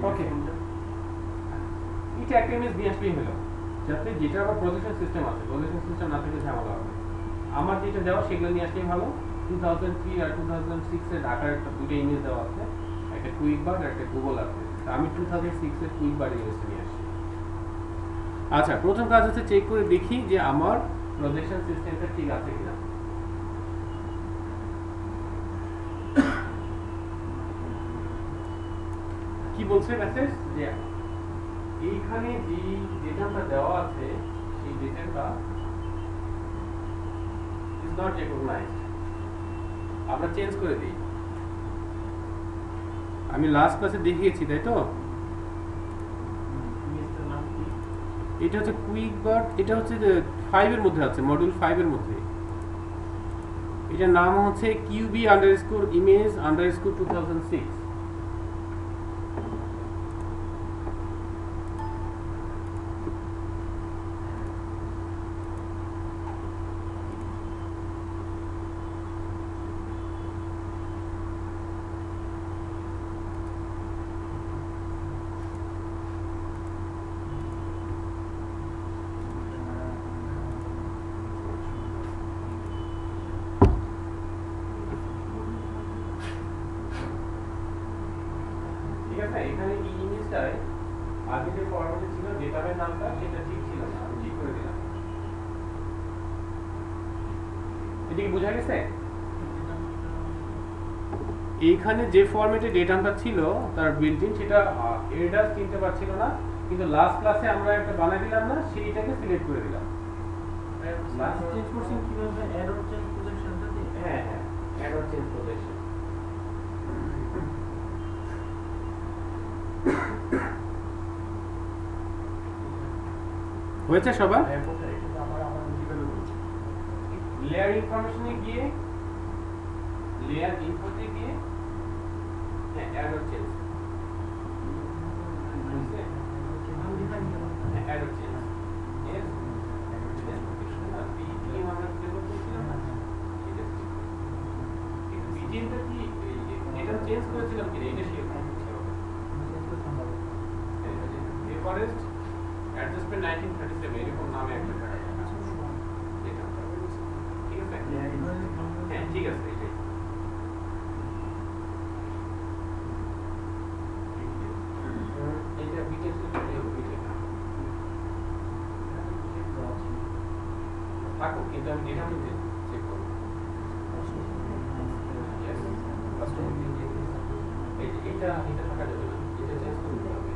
Image আমার যেটা দেওয়া, সেগুলো নিয়ে আসলেই ভালো। টু থাউজেন্ড থ্রি আর টু থাউজেন্ড সিক্সের ঢাকার একটা দুটো ইমেজ দেওয়া আছে, একটা কুইক বার একটা গুগল আছে আমি টু থাউজেন্ড সিক্সের কুইক বার ইমেজটা নিয়ে আসি আচ্ছা প্রথম কাজ হচ্ছে চেক করে দেখি যে আমার প্রজেকশন সিস্টেমটা ঠিক আছে কিনা কি বলছে মেসেজ যে এইখানে যে ডেটাটা দেওয়া আছে সেই ডেটাটা ইজ নট রেকগনাইজড আমরা চেঞ্জ করে দিই। আমি লাস্ট ক্লাসে দেখিয়েছি তাই তো? এটা হচ্ছে কুইক বাট এটা হচ্ছে ফাইভের মধ্যে আছে মডিউল ফাইভের মধ্যে। এটার নাম হচ্ছে QB underscore image underscore two thousand six ঠিক আছে এখানে এই ইমেজটায় আগে যে ফরম্যাটে ছিল ডেটাবের নামটা সেটা ঠিক ছিল না আমি ঠিক করে দিলাম এটা কি বোঝা গেছে এইখানে যে ফরম্যাটে ডেটাটা ছিল তার বিল্ডিং সেটা এডাস চিনতে পারছিল না কিন্তু লাস্ট ক্লাসে আমরা একটা বানাই দিলাম না সেইটাকে সিলেক্ট করে দিলাম। লাস্ট চেঞ্জ করছেন কীভাবে? এরর চেঞ্জ প্রজেকশনটা দিয়ে? হ্যাঁ হ্যাঁ চেঞ্জ প্রজেকশন হয়েছে সবার? হ্যাঁ লেয়ার ইনফরমেশনে গিয়ে লেয়ার ইনফোতে গিয়ে ঠিক আছে হ্যাঁ ঠিক আছে এটাই এটা বিটের সাথে হবে বিটের থাকুক কিন্তু আমি ডেটা চেক করব। এই- এটা থাকা যাবে না এটা চেঞ্জ করে দিতে হবে।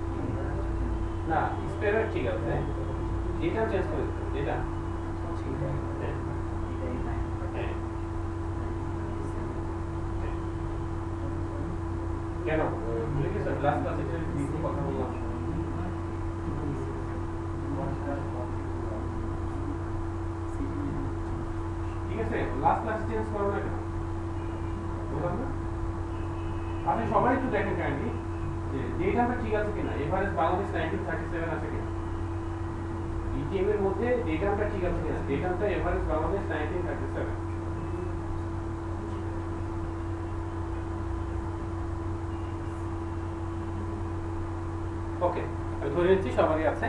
না ঠিক আছে এটা চেঞ্জ করে দিতে এটা? হ্যাঁ। হ্যাঁ। হ্যাঁ। কেন লাস্ট ক্লাসে কথা বললাম ঠিক আছে লাস্ট ক্লাসে চেঞ্জ করো না কেন? বললাম না? আপনি সবাই একটু দেখেন কাইন্ডলি যে ডেটাটা ঠিক আছে কিনা? Average Bangladesh nineteen thirty seven আছে কিনা? ইটিএম এর মধ্যে ডেটাটা ঠিক আছে কিনা? ডেটাটা average Bangladesh nineteen thirty seven okay আমি ধরে নিচ্ছি, সবারই আছে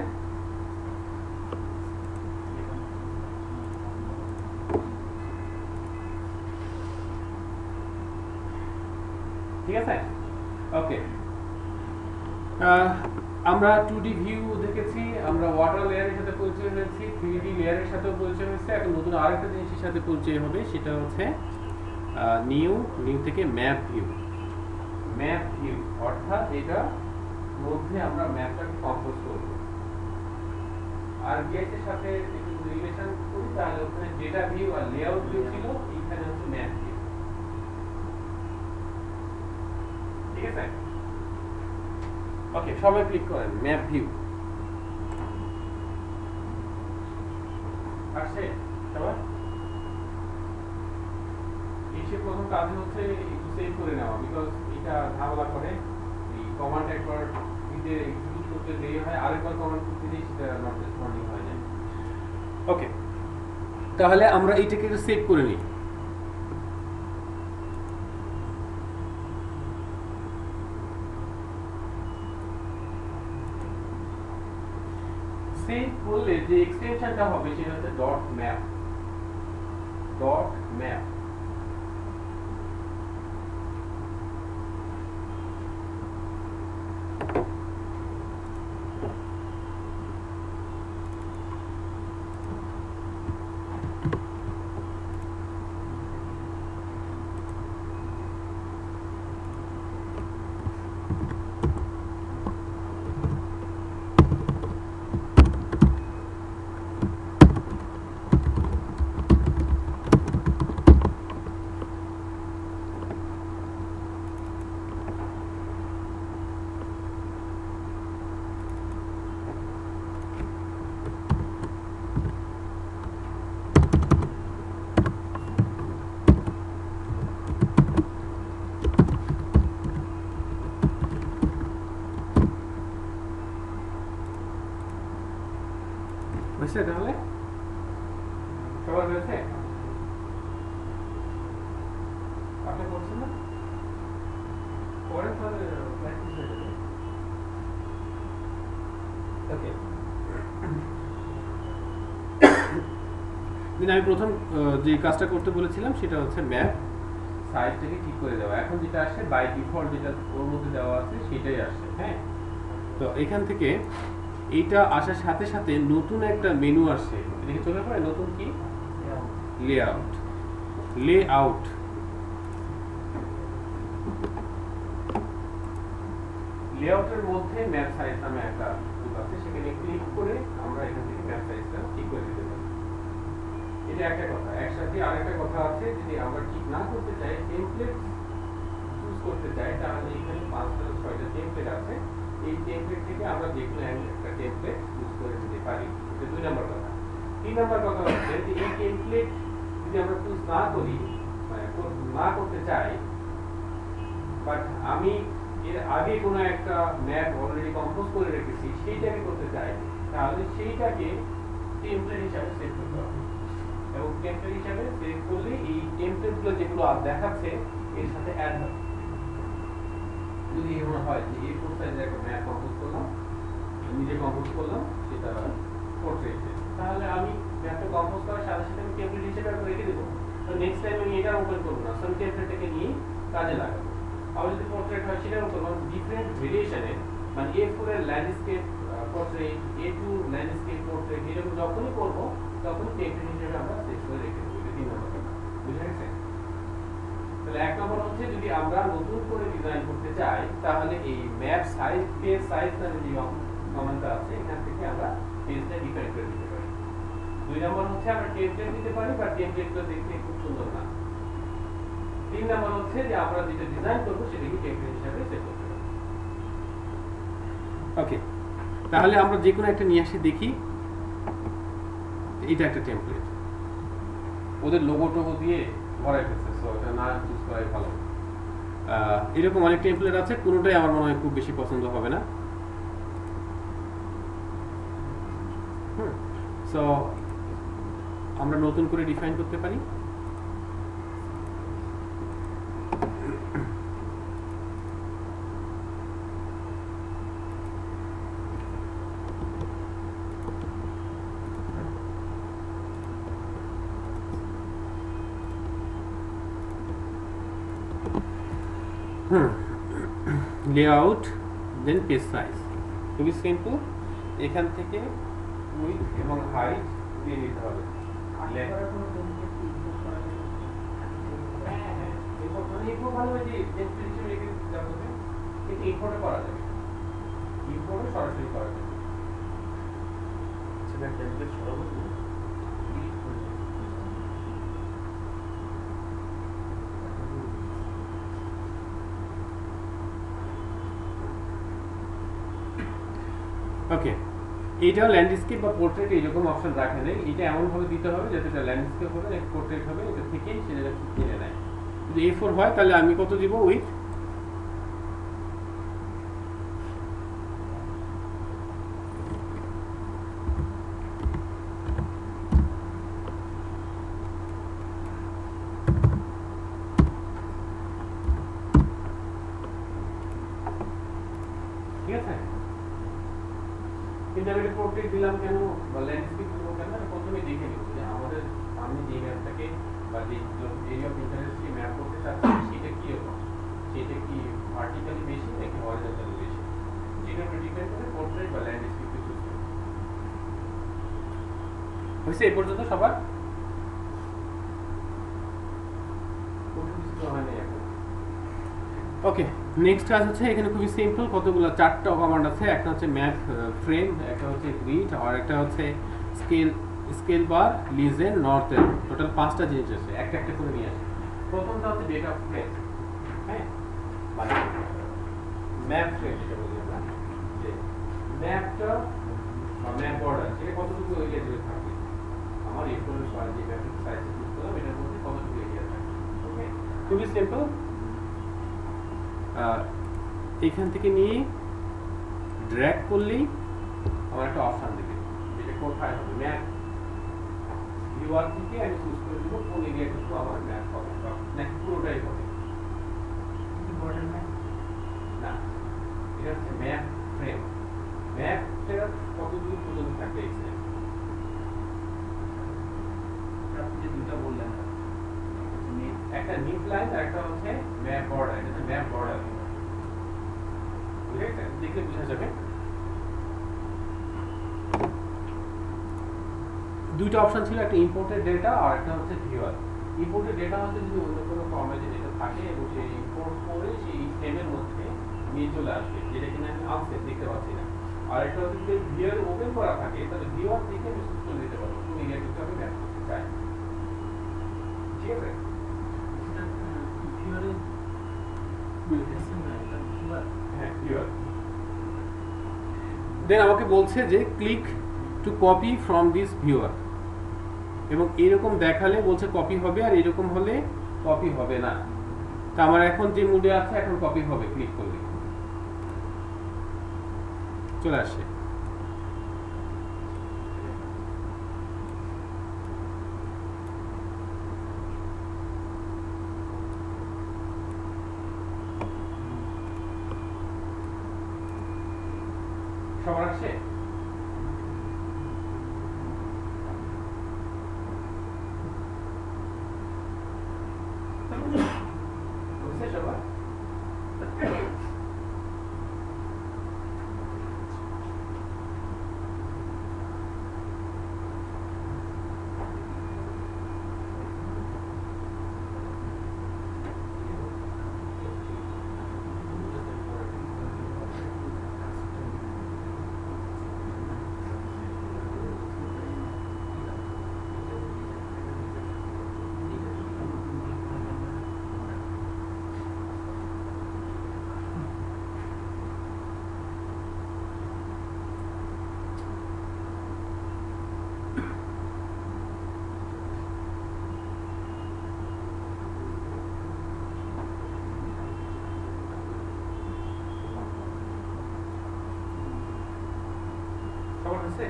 ঠিক আছে ওকে আমরা টু ডি ভিউ দেখেছি, আমরা ওয়াটার লেয়ারের সাথে পরিচয় হয়েছি থ্রি ডি লেয়ারের সাথেও পরিচয় হয়েছে। এখন নতুন আরেকটা জিনিসের সাথে পরিচয় হবে, সেটা হচ্ছে নিউ নিউ থেকে ম্যাপ ভিউ ম্যাপ ভিউ অর্থাৎ এটা মধ্যে আমরা ম্যাপটাকে কম্পোজ করব। আর গেটের সাথে রিলেশন করি, তাহলে ওখানে ডেটা ভিউ আর লেআউট ভিউ ছিল, এইখানে হচ্ছে ম্যাপ ভিউ ঠিক আছে ওকে সবাই ক্লিক করেন ম্যাপ ভিউ আসছে সবাই? এসে প্রথম কাজ হচ্ছে একটু সেভ করে নেওয়া বিকজ এটা ঝামেলা করে। এই কমান্ড একবার দিতে এক্সিকিউট করতে দেরি হয় আরেকবার কমান্ড করতে দিই সেটা নট রেসপন্ডিং হয়ে যায় ওকে তাহলে আমরা এইটাকে একটু সেভ করে নিই সেভ করলে এক্সটেনশনটা হবে সেটা হচ্ছে? ডট ম্যাপ ডট ম্যাপ হয়েছে তাহলে? সবার হয়েছে? আপনি করছেন না? পরে তাহলে প্র্যাকটিস হয়ে যাবে। ওকে দিন আমি প্রথম যে কাজটা করতে বলেছিলাম সেটা হচ্ছে ম্যাপ। সাইজটাকে ঠিক করে দেওয়া। এখন যেটা আসে বাই ডিফল্ট যেটা ওর মধ্যে দেওয়া আছে সেটাই আসে হ্যাঁ? তো এখান থেকে এইটা আসার সাথে সাথে নতুন একটা মেনু আসছে। এদিকে চলে পড়ে? নতুন কি? মধ্যে ম্যাপ সাইজ নামে একটা আছে, সেখানে ক্লিক করে আমরা এখান থেকে ম্যাপ সাইজটা ঠিক করে দিতে পারি। এটা একটা কথা। একসাথে আরেকটা কথা আছে, যদি আমরা ঠিক না করতে চাই টেমপ্লেট চুজ করতে চাই, তাহলে এখানে পাঁচটা, ছয়টা টেমপ্লেট আছে। এই টেমপ্লেট থেকে আমরা যে কোনো একটা টেমপ্লেট চুজ করে দিতে পারি। এটা দুই নম্বর কথা। তিন নম্বর কথা হচ্ছে যে এই টেমপ্লেট যদি আমরা চুজ না করি মানে না করতে চাই বাট আমি এর আগে কোনো একটা ম্যাপ অলরেডি কম্পোজ করে রেখেছি, সেইটাকে করতে চাই, তাহলে সেইটাকে টেমপ্লেট হিসাবে সেভ করতে হবে। এবং টেমপ্লেট হিসাবে সেভ করলে এই টেমপ্লেটগুলো যেগুলো দেখাচ্ছে, এর সাথে অ্যাড হবে। যদি হয়, যে এই একটা ম্যাপ কম্পোজ করলাম, নিজে কম্পোজ করলাম, সেটা পোর্ট্রেটে তাহলে আমি ম্যাপটা কম্পোজ করার সাথে সাথে আমি হিসেবে রেখে দেবো। তো নেক্সট টাইম আমি এটা ওপেন করব না নিয়ে কাজে লাগাবো। আবার যদি পোর্ট্রেট হয়, সেটার উপর ডিফারেন্ট ভেরিয়েশনে মানে এ ফোর এর landscape portrait A two landscape portrait এরকম যখনই করব তখন হিসেবে আমরা সেভ করে রেখে দেবো। এটা তিন নম্বর বুঝে গেছে? তাহলে এক নম্বর হচ্ছে যদি আমরা নতুন করে ডিজাইন করতে চাই তাহলে এই ম্যাপ সাইজ পেজ সাইজ নামে যে কমান্ডটা আছে এখান থেকে আমরা পেজটা ডিফাইন করে দিতে পারি। দুই নম্বর হচ্ছে আমরা টেমপ্লেট দিতে পারি বা টেমপ্লেটগুলো দেখতে খুব সুন্দর না। তিন নম্বর হচ্ছে যে আমরা যেটা ডিজাইন করব সেটাকে টেমপ্লেট হিসাবে সেট করতে পারি। ওকে তাহলে আমরা যে কোনো একটা নিয়ে আসি দেখি। এটা একটা টেমপ্লেট ওদের লোগো টোগো দিয়ে ভরাই ফেলছে সো এটা না এরকম অনেক টেমপ্লেট আছে কোনোটাই আমার মনে হয় খুব বেশি পছন্দ হবে না। আমরা নতুন করে ডিফাইন করতে পারি। লেআউট দেন পেজ সাইজ খুবই সিম্পল এখান থেকে উইথ এবং হাইট দিয়ে নিতে হবে। লে- করার কোনো template কি import করা যাবে? হ্যাঁ, হ্যাঁ, import মানে import ভালো হয় যে template হিসেবে রেখে দিতে হবে, কিন্তু import ও করা যাবে। import ও সরাসরি করা যাবে। সেটা টেমপ্লেট সরাবো Delete করে যাবে। ওকে এইটাও ল্যান্ডস্কেপ বা পোর্ট্রেট এইরকম অপশন রাখে নেই। এটা এমনভাবে দিতে হবে যাতে এটা ল্যান্ডস্কেপ হবে পোর্ট্রেট হবে, এটা থেকেই সেটা কিনে নেয়। যদি এ ফোর হয়, তাহলে আমি কত দিব? উইথ ঠিক আছে ইন্টারমিডিয়েট পোর্ট্রেট দিলাম কেন বা ল্যান্ডস্কেপ দিলাম কেন এটা প্রথমে দেখে নিব যে আমাদের আমি যে ম্যাপটাকে বা যে এরিয়া অফ ইন্টারেস্ট ম্যাপ করতে চাচ্ছি সেটা কি রকম সেটা কি ভার্টিক্যালি বেশি নাকি হরিজন্টালি বেশি সেটা উপরে ডিপেন্ড করে পোর্ট্রেট বা ল্যান্ডস্কেপ চুজ করব হয়েছে এই পর্যন্ত সবার? ওকে নেক্সট কাজ হচ্ছে, এখানে খুবই সিম্পল কতগুলো চারটা কমান্ড আছে, একটা হচ্ছে ম্যাপ ফ্রেম একটা হচ্ছে গ্রিড আর একটা হচ্ছে স্কেল স্কেল বার লিজেন নর্থেন টোটাল পাঁচটা জিনিস আছে, একটা একটা করে নিয়ে আসে। প্রথমটা হচ্ছে ডেটা ফ্রেম হ্যাঁ? মানে ম্যাপ ফ্রেম যেটা বলি আমরা, যে ম্যাপটা বা ম্যাপ বর্ডার সেটা কতটুকু এরিয়া জুড়ে থাকবে আমার এই ফোনের যে ম্যাপের সাইজ ইউজ করলাম এটার মধ্যে কতটুকু এরিয়া থাকবে ওকে খুবই সিম্পল এখান থেকে নিয়ে ড্র্যাগ করলেই আমার একটা অপশন দেবে যেটা কোথায় হবে। ম্যাপ ভিউয়ার থেকে আমি চুজ করে দেবো কোন এরিয়াটুকু আমার ম্যাপ হবে নাকি পুরোটাই হবে। না এটা হচ্ছে ম্যাপ ফ্রেম ম্যাপটা কত দূর পর্যন্ত থাকবে এখানে আপনি যে দুটো বললেন। একটা নিপ লাইন আর একটা হচ্ছে ম্যাপ বর্ডার এটা হচ্ছে ম্যাপ বর্ডার বুঝে গেছে দেখলে বোঝা যাবে। দুইটা অপশন ছিল, একটা ইম্পোর্টেড ডেটা আর একটা হচ্ছে ভিউয়ার ইম্পোর্টেড ডেটা হচ্ছে যদি অন্য কোনো ফর্ম্যাটে ডেটা থাকে, এবং সেই ইম্পোর্ট করে সেই ফ্রেমের মধ্যে নিয়ে চলে আসবে, যেটা কিনা আমি আনসেট দেখতে পাচ্ছি না। আর একটা হচ্ছে যদি ভিউয়ার ওপেন করা থাকে, তাহলে ভিউয়ার থেকে আমি করে দিতে পারব। কোন এরিয়াটুকু আমি ম্যাপ করতে চাই ঠিক আছে ভিউয়ারে বুঝতেছেন না এটা ভিউয়ার হ্যাঁ দেন আমাকে বলছে যে click to copy from this viewer এবং এরকম দেখালে বলছে কপি হবে আর এরকম হলে কপি হবে না। তা আমার এখন যে মুডে আছে, এখন কপি হবে ক্লিক করলে। চলে আসে সবার আসছে বুঝছে সবার সবার হয়েছে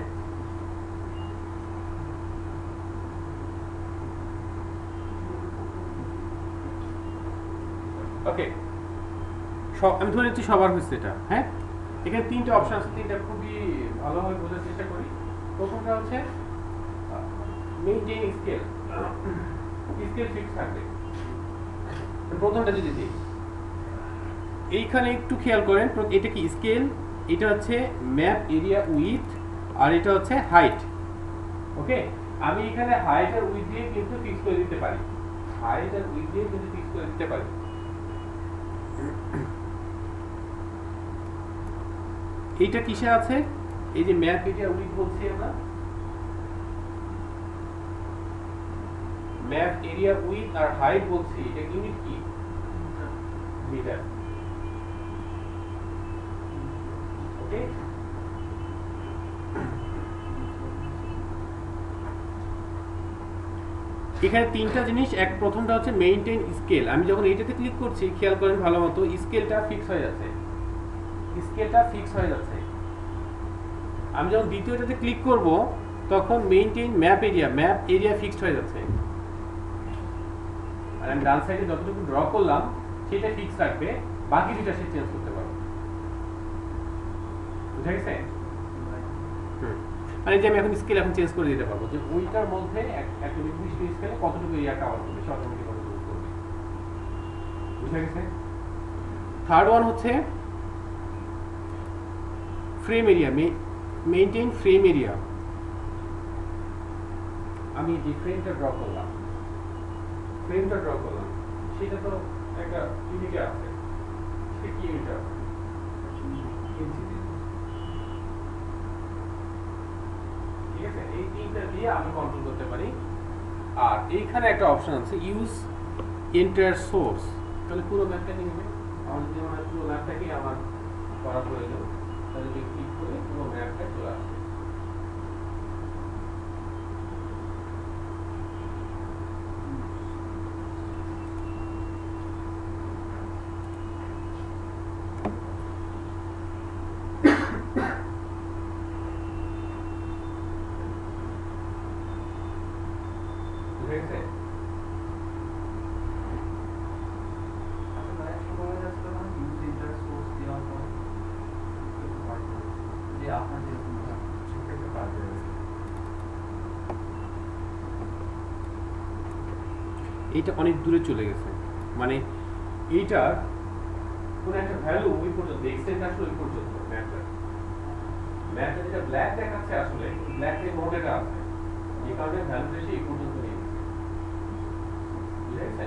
ওকে আমি ধরে নিচ্ছি সবার হয়েছে এটা হ্যাঁ? এখানে তিনটে অপশন আছে, তিনটা খুবই ভালোভাবে বোঝার চেষ্টা করি। প্রথমটা হচ্ছে মেইনটেইন স্কেল স্কেল ফিক্স থাকবে। প্রথমটা যদি এইখানে একটু খেয়াল করেন এটা কি স্কেল এটা হচ্ছে ম্যাপ এরিয়া উইথ আর এটা হচ্ছে হাইট ওকে আমি এখানে হাইট আর উইথ দিয়ে কিন্তু ফিক্স করে দিতে পারি। হাইট আর উইথ দিয়ে কিন্তু ফিক্স করে দিতে পারি। এইটা কিসে আছে? এই যে ম্যাপ এরিয়া উইথ বলছি আমরা। ম্যাপ এরিয়া উইথ আর হাইট বলছি, এটা ইউনিট কি? মিটার। ওকে? এখানে তিনটা জিনিস, এক প্রথমটা হচ্ছে মেইনটেইন স্কেল আমি যখন এইটাতে ক্লিক করছি, খেয়াল করেন ভালো মতো স্কেলটা ফিক্স হয়ে যাচ্ছে। স্কেলটা ফিক্স হয়ে যাচ্ছে। আমি যখন দ্বিতীয়টাতে ক্লিক করব, তখন maintain map area map area fixed হয়ে যাচ্ছে। আর আমি ডান সাইডে যতটুকু ড্র করলাম, সেটা ফিক্স থাকবে, বাকি দুটা সে চেঞ্জ করতে পারব বুঝা গেছে? মানে যে আমি এখন স্কেল এখন চেঞ্জ করে দিতে পারব, যে ওইটার মধ্যে এক- একটা নির্দিষ্ট স্কেলে কতটুকু এরিয়া কাভার করবে, সে অটোমেটিক করবে। বুঝা গেছে? থার্ড ওয়ান হচ্ছে frame area maintain frame area আমি যে ফ্রেমটা ড্র করলাম ফ্রেমটা ড্র করলাম, সেটা তো একটা ইউনিটে আছে। সেটা কি ইউনিট ঠিক আছে, এই তিনটা দিয়ে আমি কন্ট্রোল করতে পারি। আর এইখানে একটা অপশন আছে ইউজ এন্টার সোর্স তাহলে পুরো ম্যাপটা নিয়ে আমার যদি আমার পুরো ম্যাপটাকে আমার করা প্রয়োজন। তাহলে ক্লিক করে পুরো ম্যাপটা চলে আসবে বুঝে গেছে আসলে একটা বলা যাচ্ছে না ইউজ ইন্টার সোর্স দেওয়ার পর একটু পাই না। যে আপনার যেরকম সেক্ষেত্রে কাজে আসবে। এইটা অনেক দূরে চলে গেছে। মানে এইটার কোন একটা ভ্যালু ওই পর্যন্ত এক্সটেন্ড আসলে ওই পর্যন্ত ম্যাপটা ম্যাপটা যেটা ব্ল্যাক দেখাচ্ছে আসলে ব্ল্যাক এর মোডেটা আছে। এই কারণে ভ্যালু এসে এই পর্যন্ত নিয়ে গেছে।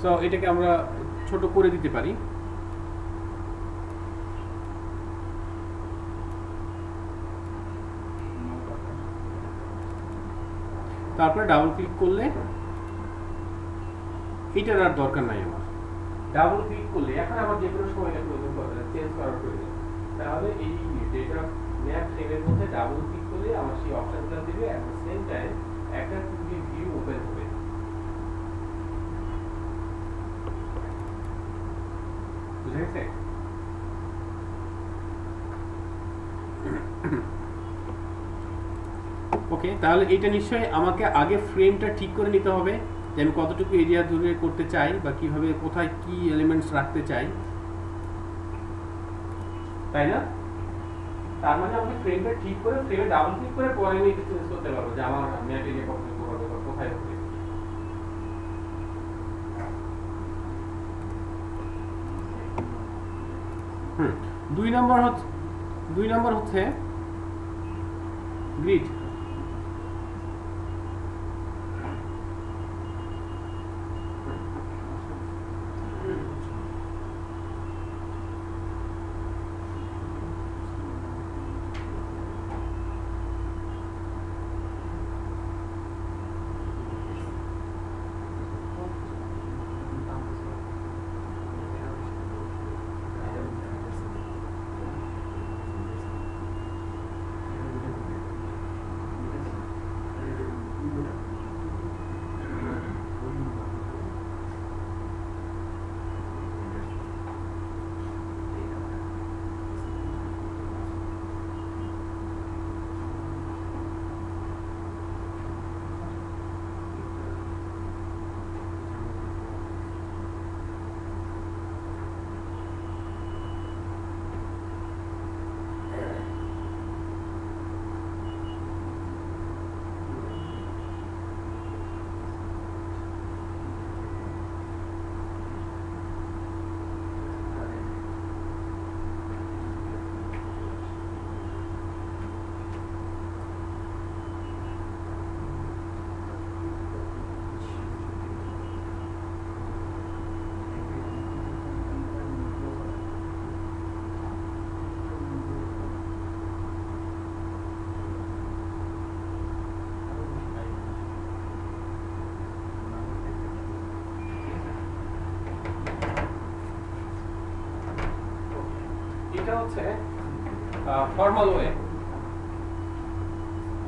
সো এটাকে আমরা ছোট করে দিতে পারি। তারপরে ডাবল ক্লিক করলে এটার আর দরকার নাই আমার। ডাবল ক্লিক করলে এখন আমার যে কোনো সময় প্রয়োজন চেঞ্জ করার প্রয়োজন তাহলে এই ডেটা ম্যাপ ফ্রেমের মধ্যে ডাবল ক্লিক করলে আমার সেই অপশনটা দেবে অ্যাট দ্য সেম টাইম একটা টুডি ভিউ ওপেন হবে। বুঝা গেছে? ওকে, তাহলে এটা নিশ্চয়ই আমাকে আগে ফ্রেমটা ঠিক করে নিতে হবে যে আমি কতটুকু এরিয়া জুড়ে করতে চাই বা কীভাবে কোথায় কি এলিমেন্টস রাখতে চাই। তাই না? তার মানে আমাকে ফ্রেমটা ঠিক করে ফ্রেমে ডাবল ক্লিক করে পরে আমি এটা চেঞ্জ করতে পারব যে আমার ম্যাপ এরিয়া কতটুকু হবে কোথায় হবে। হুম, দুই নম্বর হচ্ছে, দুই নম্বর হচ্ছে গ্রিড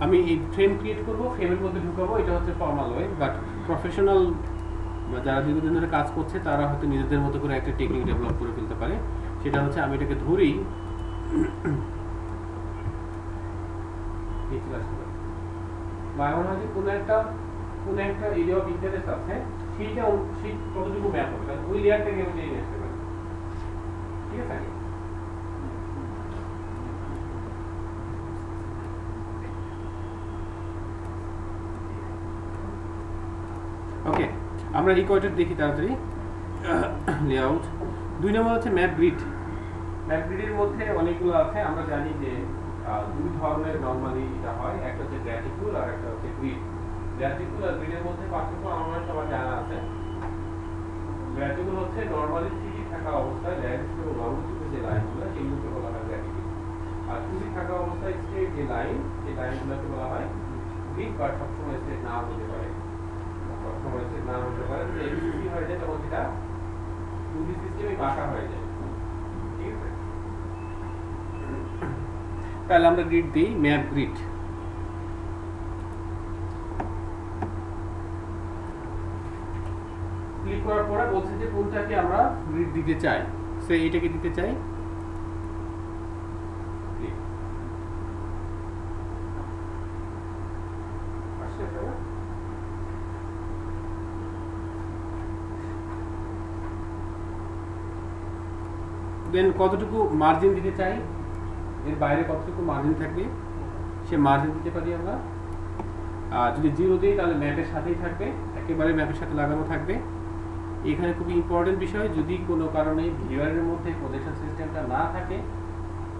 আমি এই ক্রিয়েট করব ফ্রেমের মধ্যে ঢুকাবো, এটা হচ্ছে ফর্মাল ওয়ে বাট প্রফেশনাল যারা দীর্ঘদিন ধরে কাজ করছে, তারা হয়তো নিজেদের মতো করে একটা টেকনিক ডেভেলপ করে ফেলতে পারে। সেটা হচ্ছে আমি এটাকে ধরি। বা এমন হয় যে কোনো একটা কোনো একটা এরিয়া অফ ইন্টারেস্ট আছে, সেইটা, সেই কতটুকু ম্যাপ হবে? ওই লেয়ার থেকে আমি নিয়ে আসতে পারি ঠিক আছে ওকে আমরা এই কয়টা দেখি তাড়াতাড়ি? লেআউট দুই নম্বর হচ্ছে ম্যাপ গ্রিড ম্যাপ গ্রিডের মধ্যে অনেকগুলো আছে, আমরা জানি যে দুই ধরনের নর্মালি এটা হয়। একটা হচ্ছে গ্র্যাটিকুল আর একটা হচ্ছে গ্রিড গ্র্যাটিকুল আর গ্রিডের মধ্যে পার্থক্য আমার সবার জানা আছে। গ্র্যাটিকুল হচ্ছে নর্মালি থ্রি থাকা অবস্থায় ল্যান্ডস্কেপ এবং লংজিটিউড যে লাইনগুলো সেগুলোকে বলা হয় গ্র্যাটিকুল আর থ্রি থাকা অবস্থায় স্ট্রেট যে লাইন সেই লাইনগুলোকে বলা হয় গ্রিড বা সবসময় স্ট্রেট না হতে পারে। তাহলে আমরা গ্রিড দিই ম্যাপ গ্রিড ক্লিক করার পরে বলছে যে কোনটাকে আমরা গ্রিড দিতে চাই। সে এইটাকে দিতে চাই Click. আসছে এটা না? দেন কতটুকু মার্জিন দিতে চাই, এর বাইরে কতটুকু মার্জিন থাকবে, সে মার্জিন দিতে পারি আমরা। আর যদি জিরো দিই, তাহলে ম্যাপের সাথেই থাকবে, একেবারে ম্যাপের সাথে লাগানো থাকবে। এখানে খুবই ইম্পর্টেন্ট বিষয়, যদি কোনো কারণে ভিউয়ারের মধ্যে প্রজেকশন সিস্টেমটা না থাকে,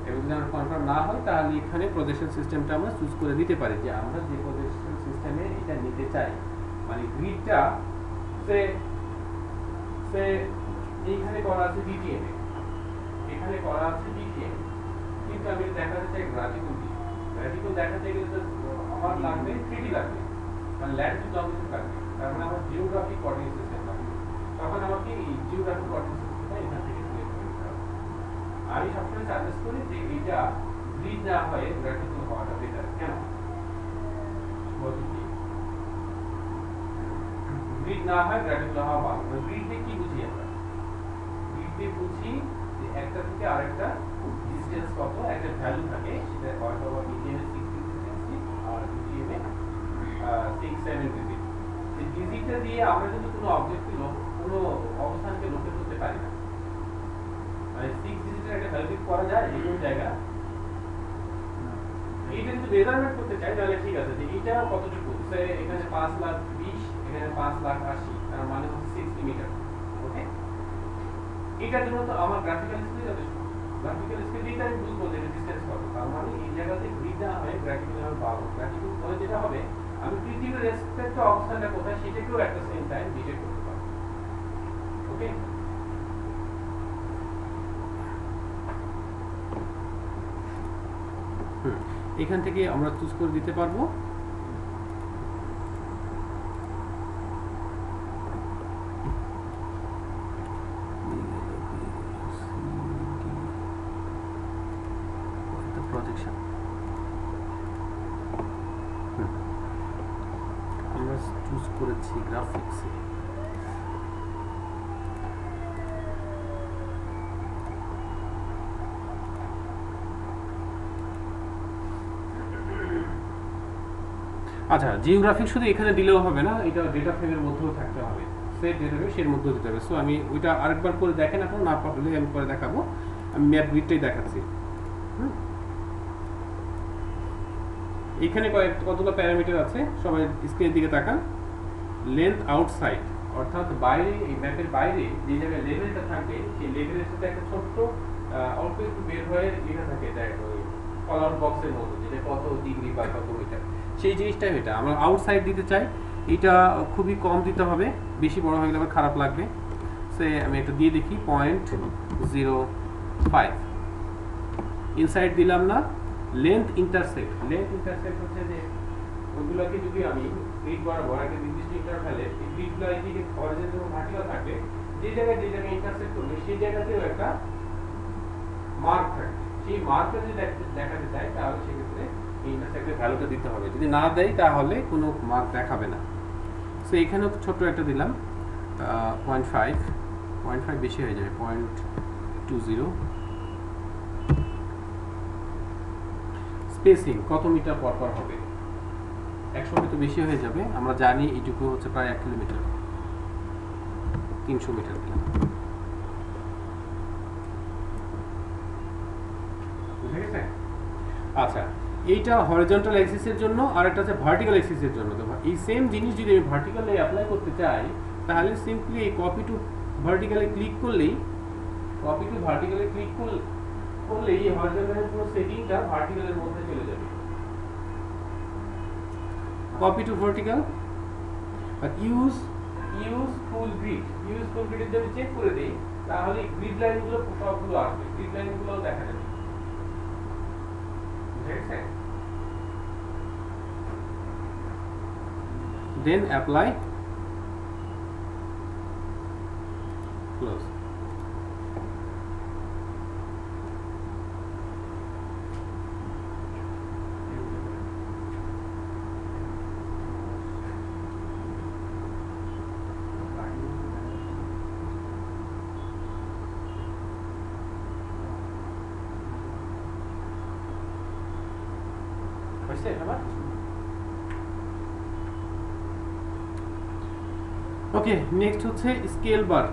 এবং যদি আমরা কনফার্ম না হয়, তাহলে এখানে প্রজেকশন সিস্টেমটা আমরা চুজ করে দিতে পারি যে আমরা যে প্রজেকশন সিস্টেমে এটা নিতে চাই। মানে গ্রিডটা সে সে, এইখানে করা আছে ডিটিএম এখানে করা আছে ডিটিএম কিন্তু আমি দেখাতে চাই গ্রাফিক্যাল দিয়ে। গ্রাফিক্যাল দেখাতে গেলে তো আমার লাগবে থ্রিডি লাগবে। মানে ল্যান্ড টু লংজিটিউড লাগবে। তার মানে আমার জিওগ্রাফিক কোঅর্ডিনেট সিস্টেম লাগবে। তখন আমাকে এই জিওগ্রাফিক কোঅর্ডিনেট সিস্টেমটা এখান থেকে সিলেক্ট করে নিতে হবে। আমি সবসময় সাজেস্ট করি যে এটা গ্রিড না হয়ে গ্রাফিক্যাল হওয়াটা বেটার কেন? বলছি কি? গ্রিড না হয় গ্রাফিক্যাল হওয়া ভালো। গ্রিড দিয়ে কি বুঝি আমরা? গ্রিড দিয়ে বুঝি যে একটা থেকে আরেকটা ডিসটেন্স কত, একটা ভ্যালু থাকে, সেটা হয়তো বা ডিটিএম এ সিক্স ডিসটেন্সি আর এ সিক্স সেভেন ডিজিট এই ডিজিটটা দিয়ে আমরা কিন্তু কোনো অবজেক্টকে কোনো অবস্থানকে লোকেট করতে পারি না। মানে সিক্স ডিজিটের একটা ভ্যালু করা যায় যে কোনো জায়গা। এইটা যদি মেজারমেন্ট করতে চাই, তাহলে ঠিক আছে, যে এইটা কতটুকু? এখানে পাঁচ লাখ বিশ, এখানে পাঁচ লাখ আশি, তার মানে হচ্ছে সিক্সটি মিটার এটার জন্য তো আমার গ্রাফিক্যাল স্কিল যথেষ্ট। গ্রাফিক্যাল স্কিল দিয়ে আমি বুঝব যে ডিসটেন্স কত। তার মানে এই জায়গাতে গ্রিড না হয়ে গ্রাফিক্যাল আমি পাবো। গ্রাফিক্যাল করে যেটা হবে, আমি পৃথিবীর রেসপেক্ট অবস্থানটা কোথায় সেটাকেও একটা সেম টাইম ডিটেক্ট করতে পারব। ওকে এখান থেকে আমরা চুজ করে দিতে পারব। প্রজেকশন আমরা চুজ করেছি গ্রাফিক্সে আচ্ছা জিওগ্রাফিক শুধু এখানে দিলেও হবে না এটা ডেটা ফ্রেমের মধ্যেও থাকতে হবে। সেট ডেটা ফ্রেম সের মধ্যেও দিতে হবে। সো আমি ওইটা আরেকবার করে দেখেন এখন না পারলে আমি পরে দেখাবো। আমি ম্যাপ গ্রিডটাই দেখাচ্ছি। এখানে কয়েক, কতগুলো প্যারামিটার আছে? সবাই স্ক্রিনের দিকে তাকান। লেন্থ আউটসাইড অর্থাৎ বাইরে, এই ম্যাপের বাইরে যে জায়গায় লেভেলটা থাকবে সেই লেভেলের সাথে একটা ছোট্ট অল্প একটু বের হয়ে লেখা থাকে কলার বক্সের মতো যেটা কত ডিগ্রি বা কত মিটার সেই জিনিসটাই এটা। আমরা আউটসাইড দিতে চাই। এটা খুবই কম দিতে হবে। বেশি বড় হয়ে গেলে আমার খারাপ লাগবে। সে আমি একটা দিয়ে দেখি। পয়েন্ট জিরো ফাইভ ইনসাইড দিলাম না। লেন্থ ইন্টারসেক্ট লেন্থ ইন্টারসেক্ট হচ্ছে যে ওইগুলোকে যদি আমি গ্রিড বরাবর একটা নির্দিষ্ট ইন্টারভ্যালে এই গ্রিডগুলো এইদিকে এবং ভার্টিক্যাল থাকবে, যে জায়গায় যে জায়গায় ইন্টারসেক্ট করবে, সেই জায়গাতেও একটা মার্ক থাকবে। সেই মার্কটা যদি দেখাতে চাই, তাহলে সেক্ষেত্রে এই ইন্টারসেক্টের ভ্যালুটা দিতে হবে। যদি না দেয় তাহলে কোনো মার্ক দেখাবে না। সো এখানেও ছোট্ট একটা দিলাম। পয়েন্ট ফাইভ পয়েন্ট ফাইভ বেশি হয়ে যাবে পয়েন্ট টু জিরো স্পেসিং কত মিটার পর পর হবে? একশো মিটার বেশি হয়ে যাবে। আমরা জানি এইটুকু হচ্ছে প্রায় এক কিলোমিটার। তিনশো মিটার দিলাম বুঝে গেছে? আচ্ছা এইটা হরিজন্টাল অ্যাক্সিসের জন্য আর একটা আছে ভার্টিক্যাল অ্যাক্সিসের জন্য। তো এই সেম জিনিস যদি আমি ভার্টিক্যালে অ্যাপ্লাই করতে চাই, তাহলে সিম্পলি এই কপি টু ভার্টিক্যালে ক্লিক করলেই কপি টু ভার্টিক্যালে ক্লিক করলেই এই হরিজন্টালের পুরো সেটিংটা ভার্টিক্যালের মধ্যে চলে যাবে। Copy to vertical R use use full grid use full grid যদি চেক করে দিই তাহলে গ্রিড লাইনগুলো সবগুলো আসবে। গ্রিড লাইনগুলো দেখা যাবে। বুঝেছে then apply close হয়েছে এবার ওকে নেক্সট হচ্ছে scale bar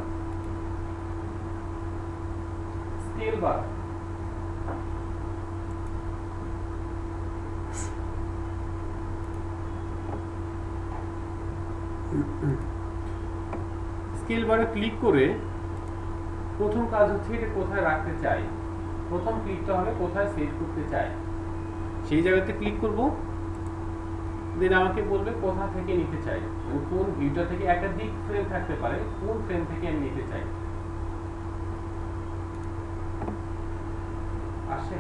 scale bar scale বারে ক্লিক করে প্রথম কাজ হচ্ছে এটা কোথায় রাখতে চাই? প্রথম ক্লিকটা হবে কোথায় সেভ করতে চাই? সেই জায়গাতে ক্লিক করব। দেন আমাকে বলবে কোথা থেকে নিতে চাই। মানে কোন ভিউটা থেকে একাধিক ফ্রেম থাকতে পারে, কোন ফ্রেম থেকে আমি নিতে চাই। আসে।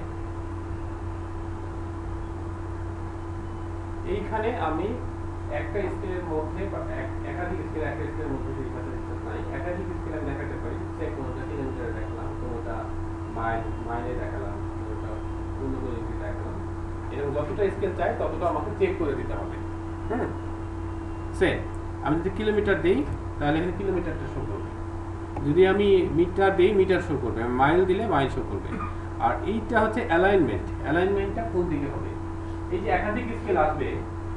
এইখানে আমি একটা স্কেলের মধ্যে একাধিক স্কেল একটা স্কেলের মধ্যে দেখাতে নাই একাধিক স্কেল আমি দেখাতে পারি। সে কোনটা কিলোমিটারে দেখালাম, কোনটা মাইল মাইলে দেখালাম, কোনটা অন্য এরকম যতটা স্কেল চাই, ততটা আমাকে চেক করে দিতে হবে। হুম? সে আমি যদি কিলোমিটার দেই, তাহলে এখানে কিলোমিটারটা শো করবে। যদি আমি মিটার দেই মিটার শো করবে। মাইল দিলে মাইল শো করবে। আর এইটা হচ্ছে অ্যালাইনমেন্ট অ্যালাইনমেন্টটা কোন দিকে হবে? এই যে একাধিক স্কেল আসবে,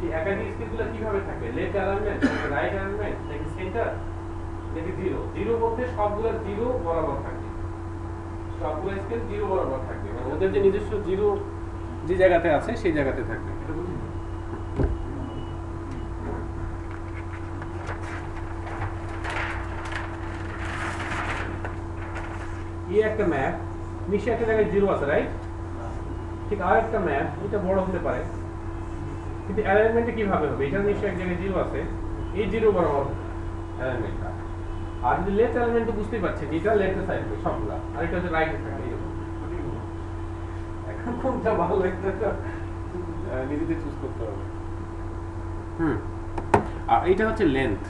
এই একাধিক স্কেলগুলো কীভাবে থাকবে? লেফট অ্যালাইনমেন্ট রাইট অ্যালাইনমেন্ট নাকি সেন্টার নাকি জিরো জিরো বলতে সবগুলো জিরো বরাবর থাকবে। সবগুলো স্কেল জিরো বরাবর থাকবে। মানে ওদের যে নিজস্ব জিরো যে জায়গাতে আছে, সেই জায়গাতে থাকবে। এটা বুঝলি এই একটা ম্যাপ নিশ্চয়ই একটা জায়গায় জিরো আছে রাইট ঠিক আর একটা ম্যাপ এটা বড় হতে পারে। কিন্তু অ্যালাইনমেন্টটা কীভাবে হবে? এটা নিশ্চয়ই এক জায়গায় জিরো আছে। এই জিরো বরাবর অ্যালাইনমেন্টটা আর যদি লেফট অ্যালাইনমেন্ট তো বুঝতেই পারছেন, এটা লেফট সাইড সবগুলা। আর এটা হচ্ছে রাইট সাইড এরকম এখন কোনটা ভালো একটা নিজেদের চুজ করতে হবে। হুম। আর এইটা হচ্ছে লেন্থ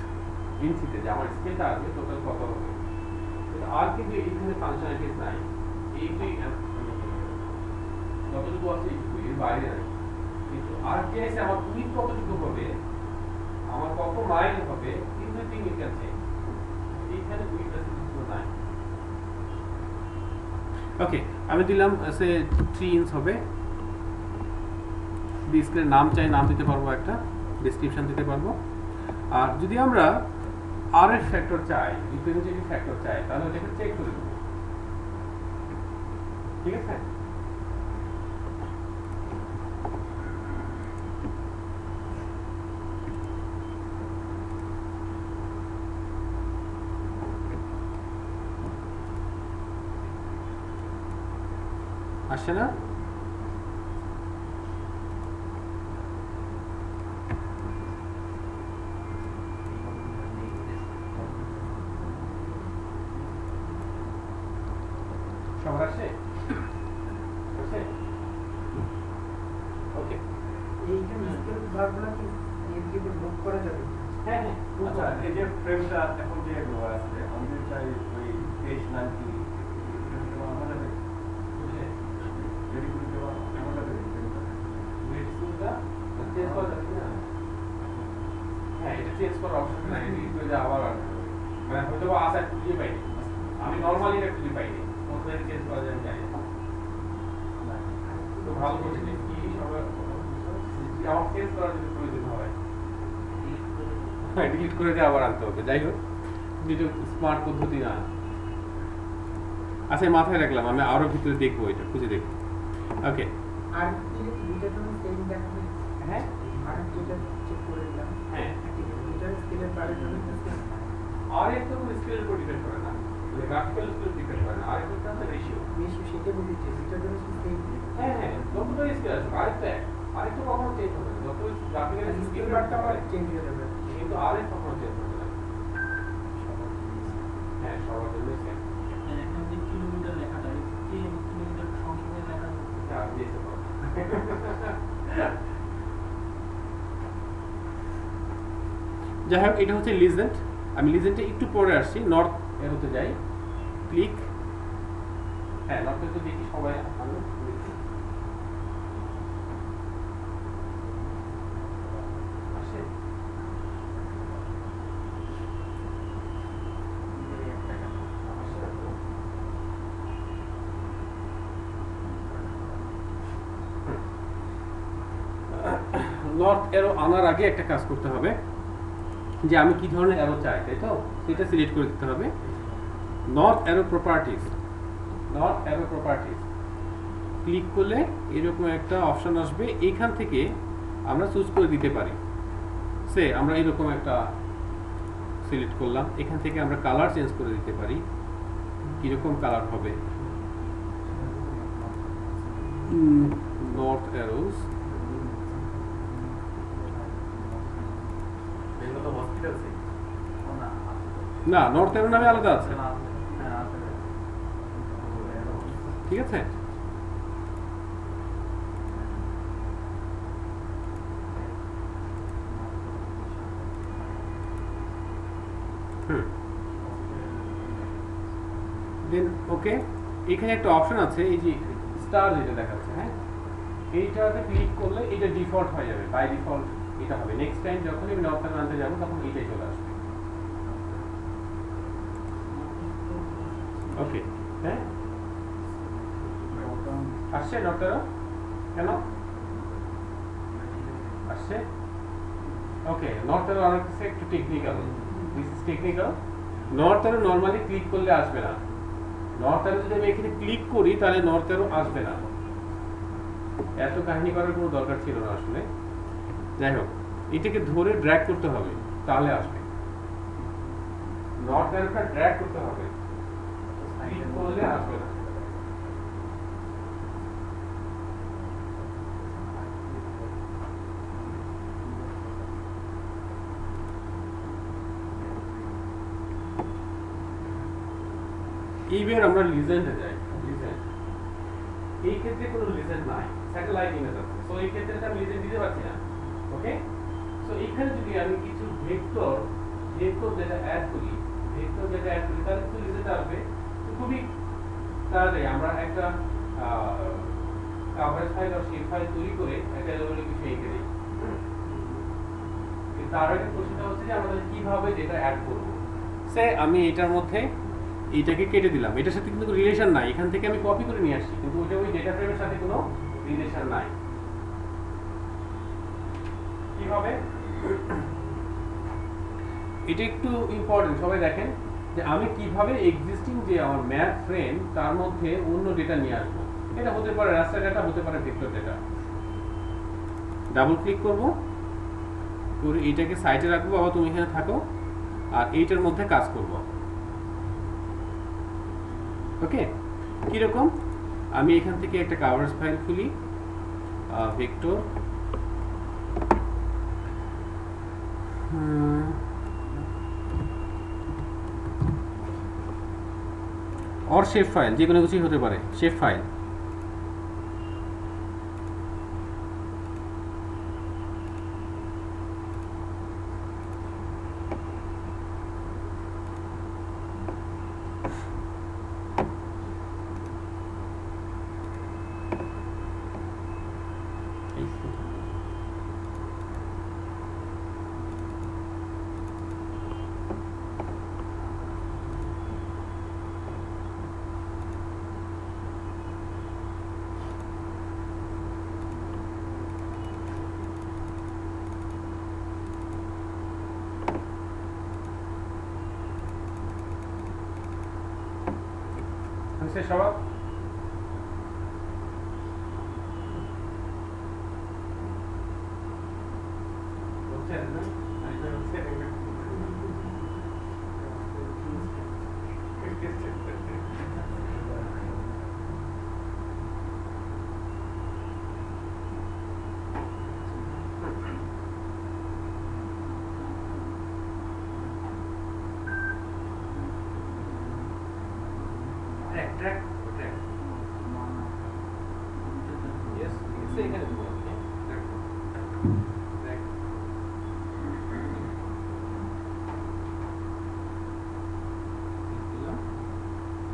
ইঞ্চিতে যে আমার স্কেলটা আসবে টোটাল কত হবে? আর কিন্তু এইখানে ফাংশনালিটিস নাই এইটাই আহ, যতটুকু আছে এইটুকু এর বাইরে নাই। কিন্তু আর কি আছে আমার উইথ কতটুকু হবে আমার কত মাইল হবে এভরিথিং ইট ক্যান চেঞ্জ এইখানে উইথ আছে কিছু নাই ওকে আমি দিলাম সে থ্রি ইঞ্চ হবে। ডিসপ্লে নাম চাই, নাম দিতে পারব একটা ডিসক্রিপশান দিতে পারব। আর যদি আমরা আর এর ফ্যাক্টর চাই রিপ্রেজেন্টেটিভ ফ্যাক্টর চাই, তাহলে ওটাকে চেক করে দেবো ঠিক আছে? আসছে না সবার আসছে আসছে ওকে এইখানে স্কেল বারগুলো কি এর কি বুক করা যাবে হ্যাঁ হ্যাঁ আচ্ছা এই যে ফ্রেমটা এখন যে আছে আমি যদি চাই ওই পেজ নাইনটি আমার যাবে রেডি করে দেওয়া আমার যাবে ফ্রেমটা গ্রেড স্কুলটা চেঞ্জ করা যাচ্ছে না হ্যাঁ এটা চেঞ্জ করার অপশন নাই এডিট করে দিয়ে আবার আনতে হবে। মানে হয়তো বা আশা খুঁজে পাইনি আমি নর্মালি এটা খুঁজে পাইনি কোথায় চেঞ্জ করা যায় আমি জানি না তো ভালো করছি যে কি সবার আমার চেঞ্জ করার যদি প্রয়োজন হয় হ্যাঁ ডিলিট করে দিয়ে আবার আনতে হবে যাই হোক। যেটা স্মার্ট পদ্ধতি না। আচ্ছা মাথায় রাখলাম আমি আরও ভিতরে দেখব এটা খুঁজে দেখব। ওকে আর তো হ্যাঁ? আর হ্যাঁ। আর একটা কোনো স্কেলের উপর ডিপেন্ড করে না। গ্রাফিক্যাল স্কেল ডিপেন্ড করে না। আর একটা হচ্ছে রেশিও বেশি সেটা বলতে দুইটার জন্য সেম হ্যাঁ হ্যাঁ যতটাই স্কেল আছে। আরেকটা এক আরেকটা কখনো চেঞ্জ হবে যত গ্রাফিক্যাল স্কেল স্কেল বাড়তে পারে। চেঞ্জ হয়ে যাবে। কিন্তু আরেক কখনো চেঞ্জ হবে না হ্যাঁ সবার জন্য সেম এখন যে কিলোমিটার লেখাটা এই কে কিলোমিটার সংখ্যা লেখা হ্যাঁ যাই হোক এটা হচ্ছে লিজেন্ড আমি লিজেন্ডে একটু পরে আসছি। নর্থ এর হতে যাই। ক্লিক হ্যাঁ নর্থ এরোতে দেখি সবাই নর্থ এরো আনার আগে একটা কাজ করতে হবে যে আমি কি ধরনের অ্যারো চাই তাই তো? সেটা সিলেক্ট করে দিতে হবে। North arrow properties north arrow properties click করলে এরকম একটা অপশন আসবে এখান থেকে আমরা চুজ করে দিতে পারি। সে আমরা এরকম একটা সিলেক্ট করলাম এখান থেকে আমরা কালার চেঞ্জ করে দিতে পারি। কীরকম কালার হবে? নর্থ অ্যারোস এগুলো তো হসপিটাল থেকে না নর্থ অ্যারো নামে আলাদা আছে। আছে। ঠিক আছে? দেন ওকে এখানে একটা অপশন আছে এই যে স্টার যেটা দেখাচ্ছে হ্যাঁ? এইটাতে ক্লিক করলে এটা ডিফল্ট হয়ে যাবে বাই ডিফল্ট এটা হবে। নেক্সট টাইম যখন আমি নর্থ আনতে যাব তখন এইটাই চলে আসবে। ওকে হ্যাঁ আসছে কেন আসছে ওকে নর্থেরও অনেক একটু technical this is technical normally click করলে আসবে না। যদি আমি এখানে ক্লিক করি, তাহলে নর্থেরও আসবে না। এত কাহিনী করার কোনো দরকার ছিল না আসলে। যাই হোক, এটাকে ধরে ড্র্যাগ করতে হবে, তাহলে আসবে। নর্থ অ্যারোটা করতে হবে ক্লিক করলে আসবে না এইবার আমরা এই ক্ষেত্রে কোনো লিজেন্ড নাই স্যাটেলাইট ইমেজ এই ক্ষেত্রে আমি লিজেন্ড দিতে পারছি না ওকে সো এখানে যদি আমি কিছু ভেক্টর ভেক্টর যেটা অ্যাড করি, ভেক্টর যেটা অ্যাড করি, তাহলে কিছু লিজেন্ড আসবে। খুবই তাড়াতাড়ি আমরা একটা কাভারেজ ফাইল আর শেপ ফাইল তৈরি করে একটা এলোমেলো কিছু এঁকে দিই। তার আগে প্রশ্নটা হচ্ছে যে আমরা কীভাবে ডেটা অ্যাড করব? সে আমি এটার মধ্যে এইটাকে কেটে দিলাম। এটার সাথে কিন্তু রিলেশন নাই। এখান থেকে আমি কপি করে নিয়ে আসছি কিন্তু ওটা ওই ডেটা ফ্রেমের সাথে কোনো রিলেশন নাই। কীভাবে? এটা একটু ইম্পর্টেন্ট সবাই দেখেন। যে আমি কীভাবে এক্সিস্টিং যে আমার ম্যাপ ফ্রেম তার মধ্যে অন্য ডেটা নিয়ে আসব। এটা হতে পারে রাস্টার ডেটা হতে পারে ভেক্টর ডেটা ডাবল ক্লিক করব। করে এইটাকে সাইডে রাখব, আবার তুমি এখানে থাকো। আর এইটার মধ্যে কাজ করব। ওকে কীরকম? আমি এখান থেকে একটা কাভার্স ফাইল খুলি। ভেক্টর অর শেপ ফাইল যে কোনো কিছুই হতে পারে শেপ ফাইল হয়েছে সবার ট্র্যাক ট্র্যাক ইয়েস ইয়েস এখানে দেবো আমি ট্র্যাক ট্র্যাক দিলাম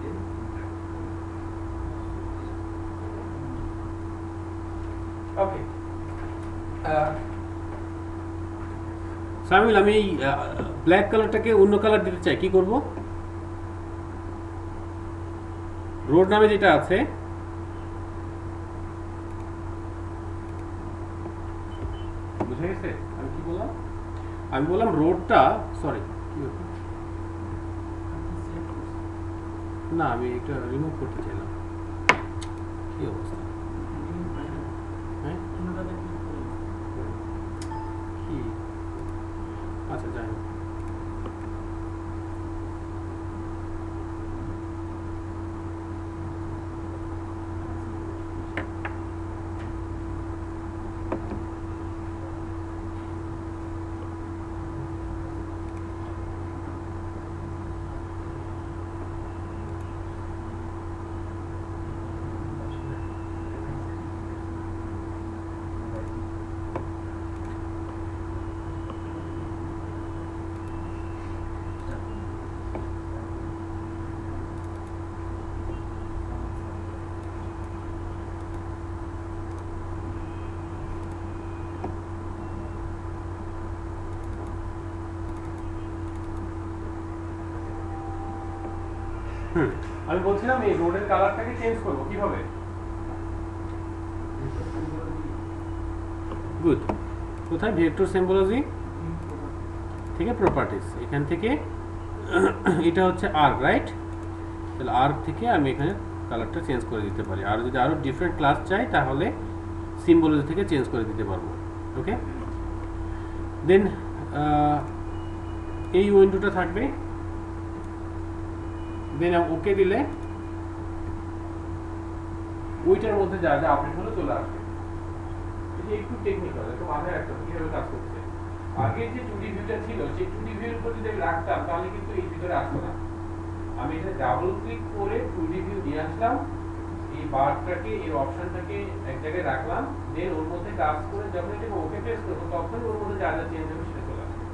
দেন ট্র্যাক ওকে সামিল আমি এই ব্ল্যাক কালারটাকে অন্য কালার দিতে চাই, কি করব? রোড নামে যেটা আছে, বুঝে গেছে? আমি কি বললাম? আমি বললাম রোডটা সরি কি না, আমি এটা রিমুভ করতে চাইলাম। কি অবস্থা হ্যাঁ কি আচ্ছা যাই হোক হুম আমি বলছিলাম এই রোডের কালারটাকে চেঞ্জ করব, কীভাবে? গুড কোথায়? ভেক্টর সিম্বলজি থেকে প্রপার্টিস এখান থেকে এটা হচ্ছে আর রাইট তাহলে আর্ক থেকে আমি এখানে কালারটা চেঞ্জ করে দিতে পারি। আর যদি আরও ডিফারেন্ট ক্লাস চাই, তাহলে সিম্বলজি থেকে চেঞ্জ করে দিতে পারব। ওকে দেন এই উইন্ডোটা থাকবে। দেন ওকে দিলে ওইটার মধ্যে যা যা আপডেট হলো চলে আসবে। একটু টেকনিক্যাল একটু মাথায় রাখতে হবে কীভাবে কাজ করছে। আগে যে টুডি ভিউটা ছিল, সেই টুডি ভিউর উপর যদি আমি রাখতাম, তাহলে কিন্তু এই ভিতরে আসতো না। আমি এটা ডাবল ক্লিক করে টুডি ভিউ নিয়ে আসলাম। এই বারটাকে এই অপশনটাকে এক জায়গায় রাখলাম। দেন ওর মধ্যে কাজ করে যখন এটাকে ওকে প্রেস করব তখন ওর মধ্যে যা যা চেঞ্জ হবে সেটা চলে আসবে।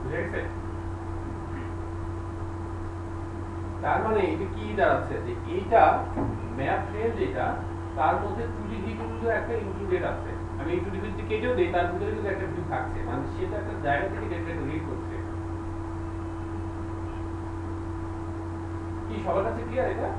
বুঝে গেছে? তার মানে এটা কি দাঁড়াচ্ছে? যে এইটা ম্যাপ ফ্রেম যেটা, তার মধ্যে টুডি ভিউগুলো একটা ইনক্লুডেড আছে। আমি এই টুডি ভিউতে কেটেও দেই, তার ভিতরে কিন্তু একটা ভিউ থাকছে। মানে সেটা একটা জায়গা থেকে একটা রিড করছে। কি, সবার কাছে ক্লিয়ার এটা?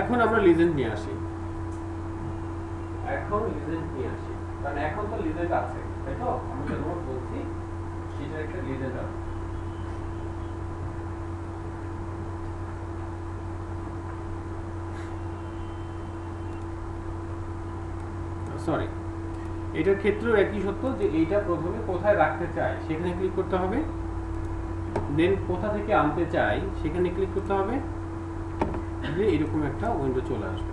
এখন আমরা লিজেন্ড নিয়ে আসি। এখন লিজেন্ড নিয়ে আসি। কারণ এখন তো লিজেন্ড আছে তাই তো? আমি যে নোট বলছি সেটার একটা লিজেন্ড আছে। সরি এটার ক্ষেত্রেও একই সত্য যে এইটা প্রথমে কোথায় রাখতে চাই সেখানে ক্লিক করতে হবে। দেন কোথা থেকে আনতে চাই সেখানে ক্লিক করতে হবে। যে এরকম একটা উইন্ডো চলে আসবে।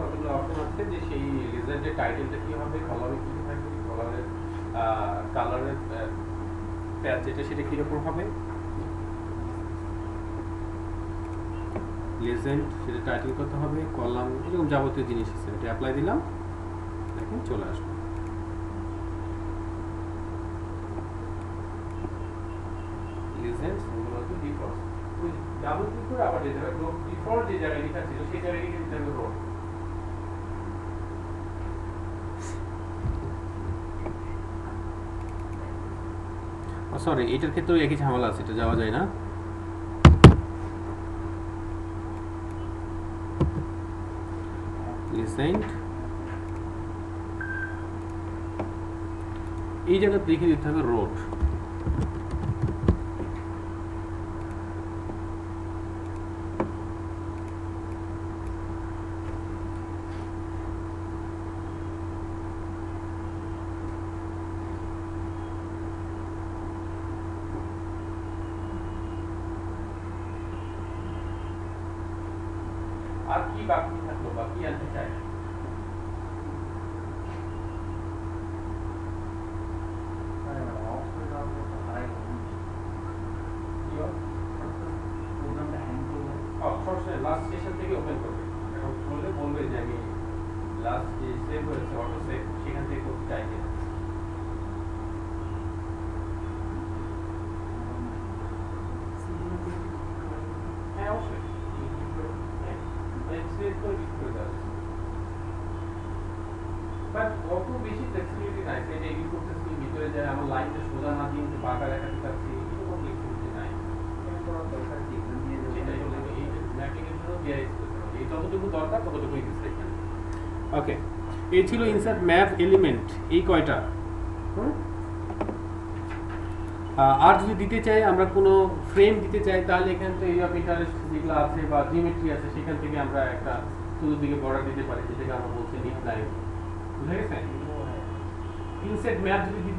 কতগুলো যে সেই কি হবে কি থাকবে কলারের যেটা, সেটা হবে? সেটা করতে হবে? যাবতীয় জিনিস আছে। এটা অ্যাপ্লাই দিলাম, দেখেন চলে আসবে লিজেন্ড সিম্বলজি ডিফল্ট ওই ডাবল ক্লিক করে আবার যেতে হবে ডিফল্ট যে জায়গায় লেখা ছিল সেই জায়গায় লিখে দিতে হবে রোড সরি এটার ক্ষেত্রেও একই ঝামেলা আছে, এটা যাওয়া যায় না। এই জায়গায় লিখে দিতে হবে রোড আর কি বাকি থাকল বা কি আনতে চাই লাস্ট স্টেশন থেকে ওপেন করবে এখন খুললে বলবে যে আমি লাস্ট যে সেভ হয়েছে অটো সেভ সেখান থেকে করতে চাই কিনা হ্যাঁ অবশ্যই হ্যাঁ, মানে save করে click করে দেওয়া যাচ্ছে। But অত বেশি flexibility নাই সেটা এডিট যায় আমার লাইনটা সোজা না দিয়ে বাঁকা দেখাতে চাচ্ছি এরকম flexibility নাই। সেটাই হলো এই ম্যাপিং এর জন্য GIS করতে হবে। এই যতটুকু দরকার ততটুকুই দিচ্ছে এখানে। ওকে এই ছিল ইনসার্ট ম্যাপ এলিমেন্ট এই কয়টা? আর যদি দিতে চাই আমরা কোনো ফ্রেম দিতে চাই তাহলে এখান থেকে এরিয়া অফ ইন্টারেস্ট যেগুলো আছে বা জিওমেট্রি আছে সেখান থেকে আমরা একটা চতুর্দিকে বর্ডার দিতে পারি যেটাকে আমরা বলছি নিট লাইন বুঝে গেছে? ইনসেট ম্যাপ যদি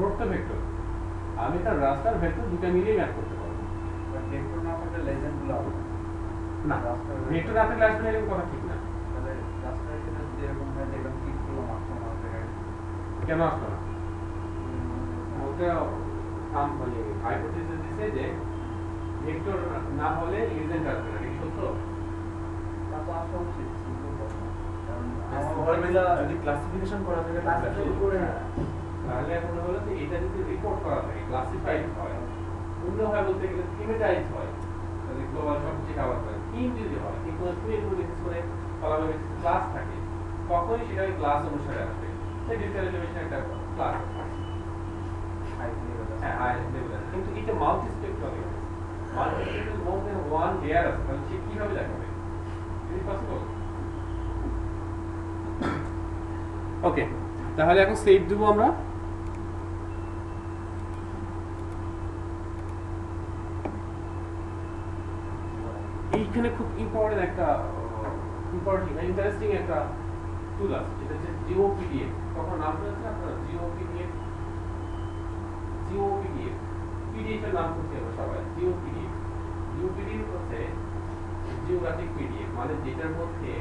কি করব ইনসেট ম্যাপ যদি দিতে চাই আরেকটা ডেটা ফ্রেম নিয়ে আসব মানে আরেকটা ম্যাপ ফ্রেম নিয়ে আসব ম্যাপ ফ্রেম নিয়ে সেট করে ওইখানে একটা টান দিয়ে অ্যারো দিয়ে লিখে যে এটা ইনসেট ম্যাপ বা ম্যাপ এরিয়া বা প্রজেক্ট এরিয়া বুঝা গেছে হ্যাঁ হ্যাঁ অবশ্যই ভেক্টর ক্ষেত্রে ভেক্টর না? তো ভেক্টর আমি তার রাস্তার ভেক্টর দুটো মিলিয়ে ম্যাপ করতে পারব না ভেক্টর না থাকলে আসলে এরকম ঠিক না কেন আসলো না ওটা কাম মানে হাইপোথিসিস দিছে যে ভেক্টর না হলে লিজেন্ড আসবে না এটা সত্য যদি ক্লাসিফিকেশন করা থাকে তাহলে এখন হলো যে এটা যদি রিপোর্ট করা থাকে ক্লাসিফাইড হয়, অন্য হয় বলতে গেলে থিমেটাইজ হয়, তাহলে গ্লোবাল সব কিছু কভার করে। থিম যদি হয় কিন্তু থিমের উপর বেসিস করে কলামে ক্লাস থাকে, তখনই সেটা ওই ক্লাস অনুসারে আসবে। সেই ডিজিটাল একটা ক্লাস হ্যাঁ কিন্তু এটা multi multi more one layer আছে। তাহলে সে কীভাবে দেখাবে? পসিবল ওকে তাহলে এখন সেভ দেবো আমরা। এইখানে খুব ইম্পর্টেন্ট একটা ইম্পর্টেন্ট ইন্টারেস্টিং একটা টুল আছে, যেটা হচ্ছে জিও পিডিএফ কখন নাম শুনেছেন আপনারা? জিও পিডিএফ জিও পিডিএফ এর নাম শুনছি আমরা সবাই জিও পিডিএফ জিও পিডিএফ হচ্ছে জিওগ্রাফিক পিডিএফ মানে যেটার মধ্যে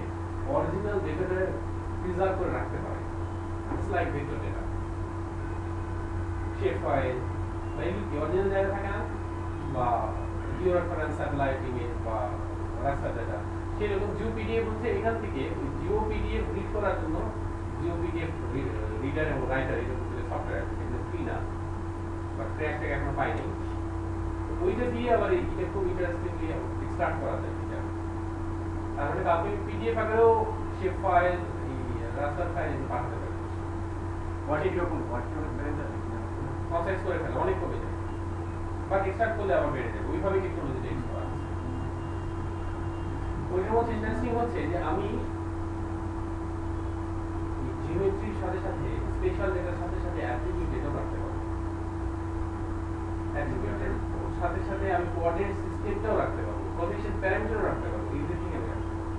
অরিজিনাল ডেটাটা প্রিজার্ভ করে রাখতে পারে। It's like vector data shape file বা এগুলো অরিজিনাল জায়গা থাকে না? বা জিও রেফারেন্স স্যাটেলাইট বা সেরকম জিও পিডিএফ হচ্ছে এখান থেকে। জিও পিডিএফ রিড করার জন্য জিও পিডিএফ রিডার এবং রাইটার এটা হচ্ছে সফটওয়্যার এগুলো ফ্রি না। বা ট্র্যাক ট্যাগ এখনও পাইনি। ওইটা দিয়ে আবার এই- এটা খুব ইন্টারেস্টিংলি স্টার্ট করা যায় এটা। মানে আপনি পিডিএফ আকারেও শেপ ফাইল এই রাস্তার ফাইল পাঠাতে পারেন প্রসেস করে ফেলে। অনেক কমে যায়। বাট এক্সট্রাক্ট করলে আবার বেড়ে যায়। ওইভাবে টেকনোলজি। ওইটার মধ্যে ইন্টারেস্টিং হচ্ছে যে আমি জিওমেট্রির সাথে সাথে স্পেশাল ডেটার সাথে সাথে অ্যাট্রিবিউট ডেটাও রাখতে পারব। অ্যাট্রিবিউটের সাথে সাথে আমি কোঅর্ডিনেট সিস্টেমটাও রাখতে পারব প্যারামিটারও রাখতে পারব এভরিথিং আমি রাখতে পারব।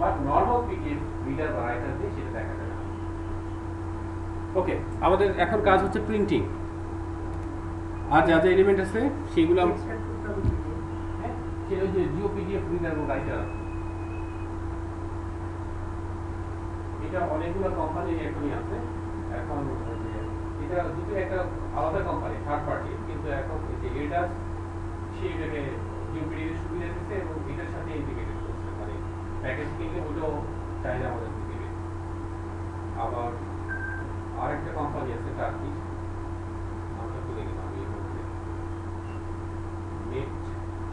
বাট নর্মাল পিডিএফ রিডার বা রাইটার দিয়ে সেটা দেখা যাবে ওকে আমাদের এখন কাজ হচ্ছে প্রিন্টিং আর যা যা এলিমেন্ট আছে সেগুলো এবং রাইটার এটা অনেকগুলো এখনই আছে। এখন এটা দুটো একটা আলাদা কোম্পানি থার্ড পার্টি কিন্তু এখন যে এটা সে এটাকে সুবিধা দিচ্ছে এবং এটার সাথে ইন্টিগ্রেটেড করছে। মানে প্যাকেজ কিনলে ওটাও চাহিদা আমাদের দিবে আবার আরেকটা কোম্পানি আছে টার্কি নামটা ভুলে গেলাম এই মুহূর্তে নেট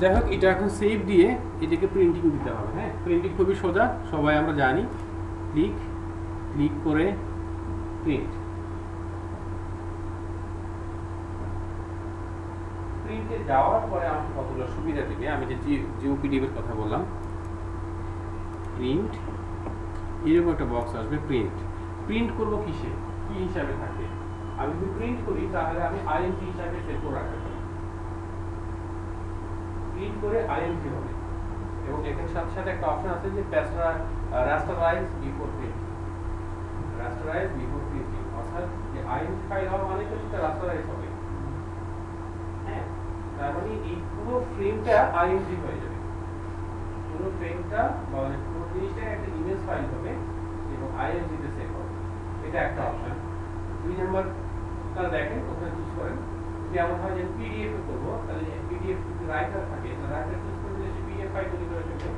যাই হোক, এটা এখন সেভ দিয়ে এটাকে প্রিন্টিং দিতে হবে হ্যাঁ? প্রিন্টিং খুবই সোজা, সবাই আমরা জানি। ক্লিক ক্লিক করে প্রিন্ট প্রিন্টে যাওয়ার পরে আমাকে কতগুলো সুবিধা দিবে? আমি যে জিও পিডিএফ এর কথা বললাম। প্রিন্ট এরকম একটা বক্স আসবে প্রিন্ট প্রিন্ট করব কিসে? কি হিসাবে থাকে? আমি যদি প্রিন্ট করি, তাহলে আমি আইএনটি হিসাবে সেট করে পারি। প্রিন্ট করে আইএনজি হবে। এবং এখানে সাথে সাথে একটা অপশন আছে যে প্যাস্টারা rasterize before print rasterize before printing অর্থাৎ যে আইএনজি ফাইল হওয়া মানে তো সেটা রাস্টারাইজ হবে। হ্যাঁ? তার মানে এই পুরো ফ্রেমটা আইএনজি হয়ে যাবে। পুরো ফ্রেমটা মানে পুরো জিনিসটা একটা ইমেজ ফাইল হবে এবং আইএনজি তে সেভ হবে। এটা একটা অপশন দুই নম্বর তাহলে দেখেন, ওখানে চুজ করেন। যদি এমন হয় যে পিডিএফ করব, তাহলে পিডিএফ যদি রাইটার থাকে তাহলে রাইটার চুজ করে দিলে সে পিডিএফ ফাইল তৈরি করে ফেলবে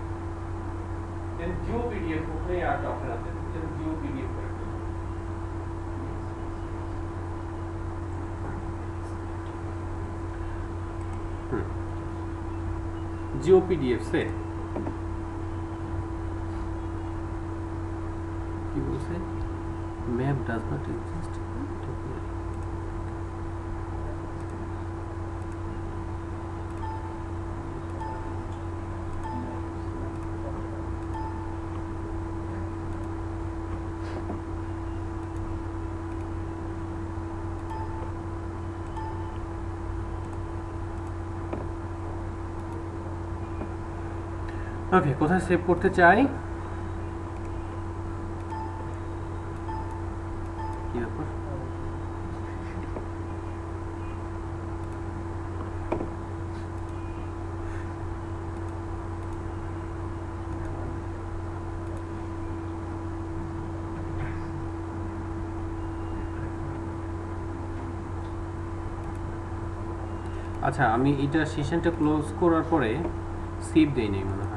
দেন জিও পিডিএফ ওখানে আর একটা অপশন আছে যেটা জিও পিডিএফ করে ফেলবে জিও পিডিএফ সে কি বলছে map does not exist okay কোথায় সেভ করতে চাই? আচ্ছা আমি এটা সেশনটা ক্লোজ করার পরে সেভ দেই নাই মনে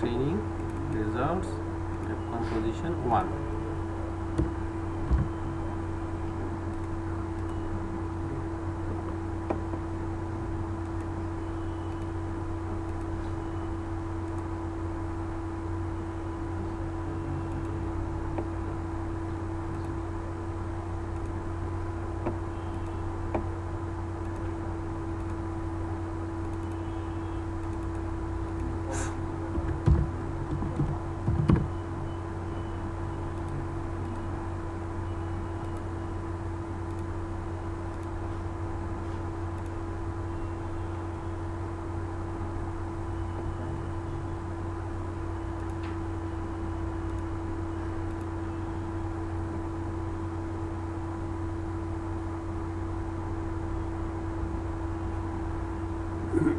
Training results composition 1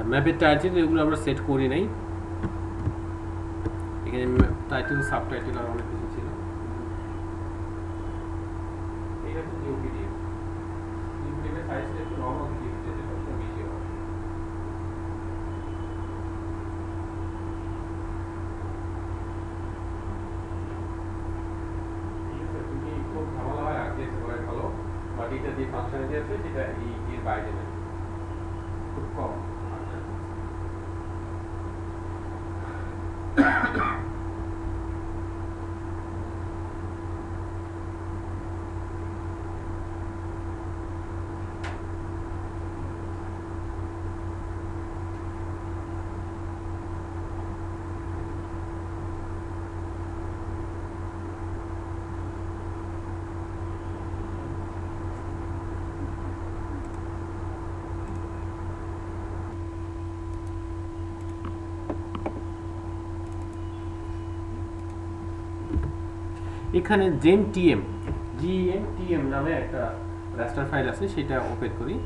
আচ্ছা ম্যাপের টাইটেল এগুলো আমরা সেট করি নাই। এখানে টাইটেল সাবটাইটেল আর অনেক কিছু ছিল এটা হচ্ছে নিউ পিডিএফ নিউ পিডিএফের সাইজটা একটু নর্মাল পিডিএফ যেটা সবসময় বেশি হয় ঠিক আছে তুমি খুব ঝামেলা হয় আগে সবাই ভালো বাট এটা যে ফাংশনালিটি আছে সেটা এই এর বাইরে নেই খুব কম এখানে জেম টিএম জিএম টিএম নামে একটা রাস্টার ফাইল আছে, সেটা ওপেন করি।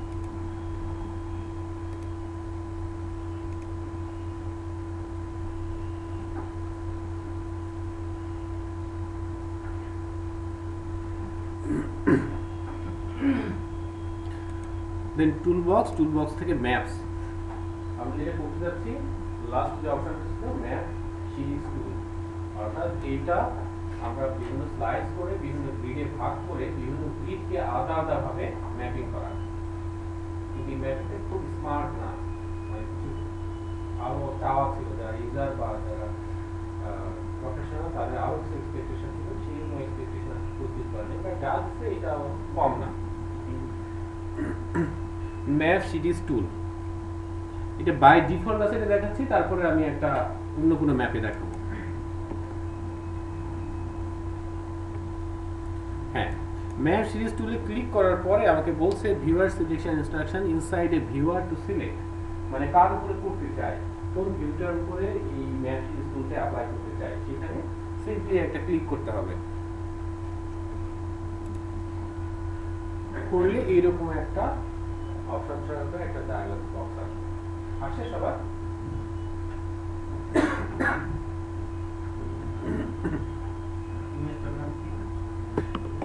দেন টুলবক্স টুলবক্স থেকে ম্যাপস আমি যেটা করতে যাচ্ছি লাস্ট যে অপশনটা ছিল ম্যাপ সিরিজ টুল অর্থাৎ এইটা আমরা বিভিন্ন স্লাইস করে, বিভিন্ন গ্রিডে ভাগ করে, বিভিন্ন গ্রিডকে আলাদা আলাদা ভাবে ম্যাপিং করা। কিন্তু ম্যাপিংটা খুব স্মার্ট না। মানে কিছু আরও চাওয়া ছিল, যারা ইউজার বা যারা প্রফেশনাল তাদের আরও কিছু এক্সপেকটেশন ছিল, সেই রকম এক্সপেকটেশন ফুলফিল করেনি বাট যা দিচ্ছে এটা কম না। ম্যাপ সিরিজ টুল এটা বাই ডিফল্ট আছে, এটা দেখাচ্ছি, তারপরে আমি একটা অন্য কোনো ম্যাপে দেখাবো হ্যাঁ ম্যাপ সিরিজ টুলে ক্লিক করার পরে আমাকে বলছে viewer selection instruction inside a viewer to select. মানে কার উপরে করতে চাই কোন ভিউটার উপরে এই ম্যাপ সিরিজ টুলটা অ্যাপ্লাই করতে চাই সেখানে সিম্পলি একটা ক্লিক করতে হবে। করলে এইরকম একটা অপশন সহকারে একটা ডায়ালগ বক্স আসবে। আসছে সবার?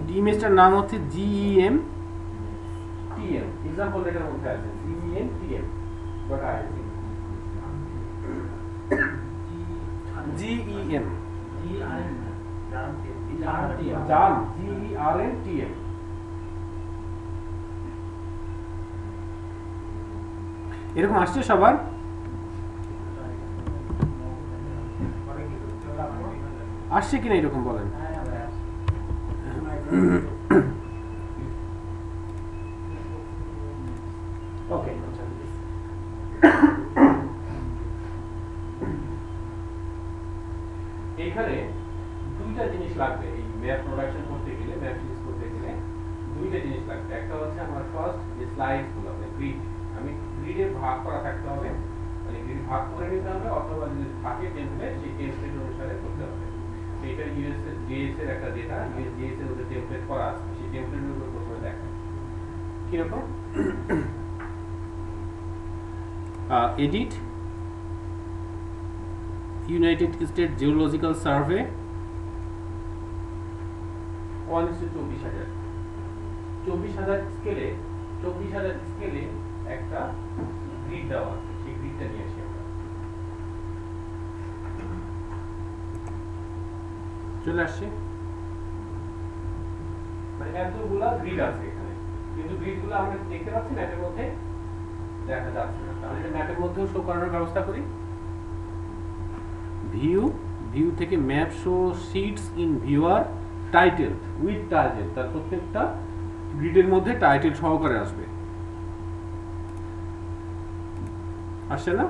ডিএমএসটার নাম হচ্ছে জিইএম টিএম এক্সাম্পল এটার মধ্যে আছে GEM TM dot IAC GEM জাম জিইআরএন টিএম এরকম আসছে সবার? আসছে কিনা এরকম বলেন। mm-hmm. এর একটা ডেটা ইউএস জিএস এর টেমপ্লেট করা আছে সেই টেমপ্লেটের উপর প্রথমে দেখা। কীরকম? Edit United State geological survey one চব্বিশ হাজার। চব্বিশ হাজার স্কেলে চব্বিশ হাজার স্কেলে একটা গ্রিড দেওয়া আছে। সেই গ্রিডটা নিয়ে আসি আমরা। চলে আসছে। মানে এতগুলা গ্রিড আছে এখানে। কিন্তু গ্রিডগুলো আমরা দেখতে পাচ্ছি ম্যাপের মধ্যে দেখা যাচ্ছে না। তাহলে এটা ম্যাপের মধ্যেও শো করানোর ব্যবস্থা করি। ভিউ ভিউ থেকে map show sheets in viewer title with title তার প্রত্যেকটা গ্রিডের মধ্যে টাইটেল সহকারে আসবে। আসছে না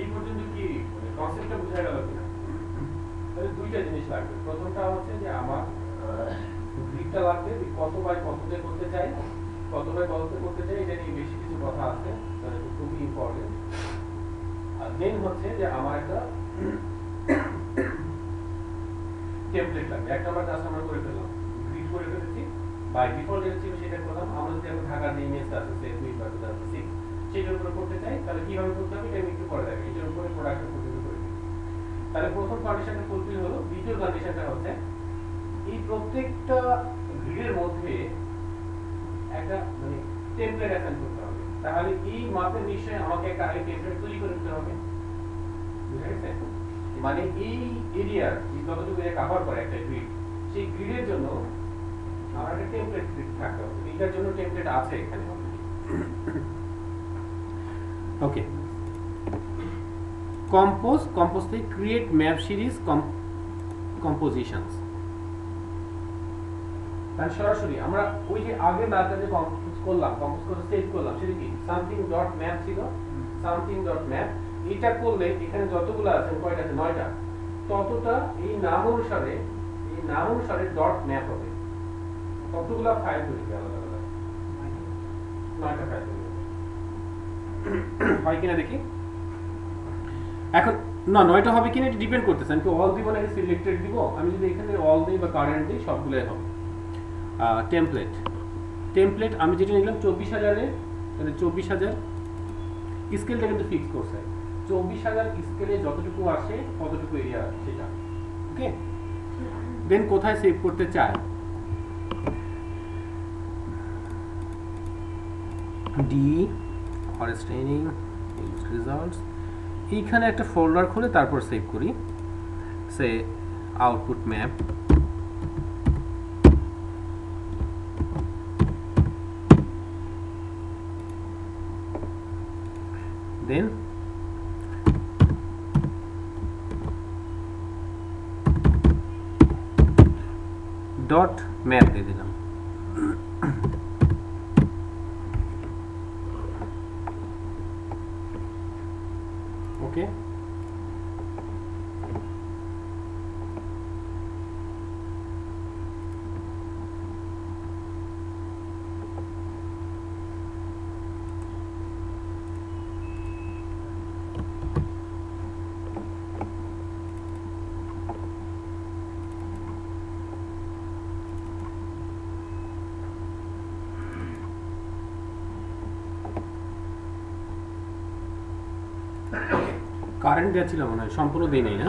এই পর্যন্ত কি মানে কনসেপ্টটা বোঝা গেল কিনা তাহলে দুইটা জিনিস লাগবে প্রথমটা হচ্ছে যে আমার গ্রিডটা লাগবে যে কত বাই কততে করতে চাই কত বাই কততে করতে চাই এটা নিয়ে বেশি কিছু কথা আছে তাহলে এটা খুবই ইম্পর্টেন্ট আর মেন হচ্ছে যে আমার একটা টেমপ্লেট লাগবে একটা আমরা জাস্ট আমরা করে ফেললাম গ্রিড করে ফেলেছি বাই ডিফল্ট যেটা ছিল সেটা করলাম আমরা যদি এখন ঢাকার যে ইমেজ আছে সে দুই বা টু থাউজেন্ড সিক্স সেটার উপরে করতে চাই তাহলে কীভাবে করতে হবে এটা আমি একটু পরে দেখাই এটার উপরে প্রোডাকশন করতে করে দিই তাহলে প্রথম কন্ডিশনটা ফুলফিল হলো, দ্বিতীয় কন্ডিশনটা হচ্ছে, এই প্রত্যেকটা গ্রিডের মধ্যে একটা মানে টেমপ্লেট অ্যাসাইন করতে হবে। তাহলে এই মাপে নিশ্চয়ই আমাকে একটা আগে টেমপ্লেট তৈরি করে দিতে হবে। মানে এই এরিয়ার যতটুকু কভার করে একটা গ্রিড সেই গ্রিডের জন্য আমার একটা টেমপ্লেট থাকতে হবে। এটার জন্য টেমপ্লেট আছে এখানে। ওকে কম্পোজ কম্পোজ থেকে ক্রিয়েট ম্যাপ সিরিজ কম্পোজিশনস তাহলে সরাসরি আমরা ওই যে আগে ম্যাপটা যে কম্পোজ করলাম কম্পোজ করে সেভ করলাম সেটা কি? সামথিং ডট ম্যাপ ছিল? সামথিং ডট ম্যাপ এটা করলে এখানে যতগুলো আছে কয়টা আছে? নয়টা। ততটা এই নাম অনুসারে এই নাম অনুসারে ডট ম্যাপ হবে। কতগুলো ফাইল তৈরি হবে আলাদা আলাদা। নয়টা। ফাইল হয় কিনা দেখি? এখন, না নয়টা হবে কিনা এটা ডিপেন্ড করতেছে। আমি অল দিব নাকি সিলেক্টেড দিব? আমি যদি এখানে অল দিই বা কারেন্ট দিই, সবগুলোই হবে। টেমপ্লেট টেমপ্লেট আমি যেটা নিলাম চব্বিশ হাজারে মানে চব্বিশ হাজার স্কেলটা কিন্তু ফিক্স করছে। চব্বিশ হাজার স্কেলে যতটুকু আসে, ততটুকু এরিয়া সেটা। ওকে দেন কোথায় সেভ করতে চায় ডি ফরেস্ট ট্রেনিং রেজাল্টস এইখানে একটা ফোল্ডার খুলে তারপর সেভ করি। সে output map then dot map দিয়ে দিলাম ওকে কারেন্ট দেওয়া ছিল মনে হয় সম্পূর্ণ দিই নাই না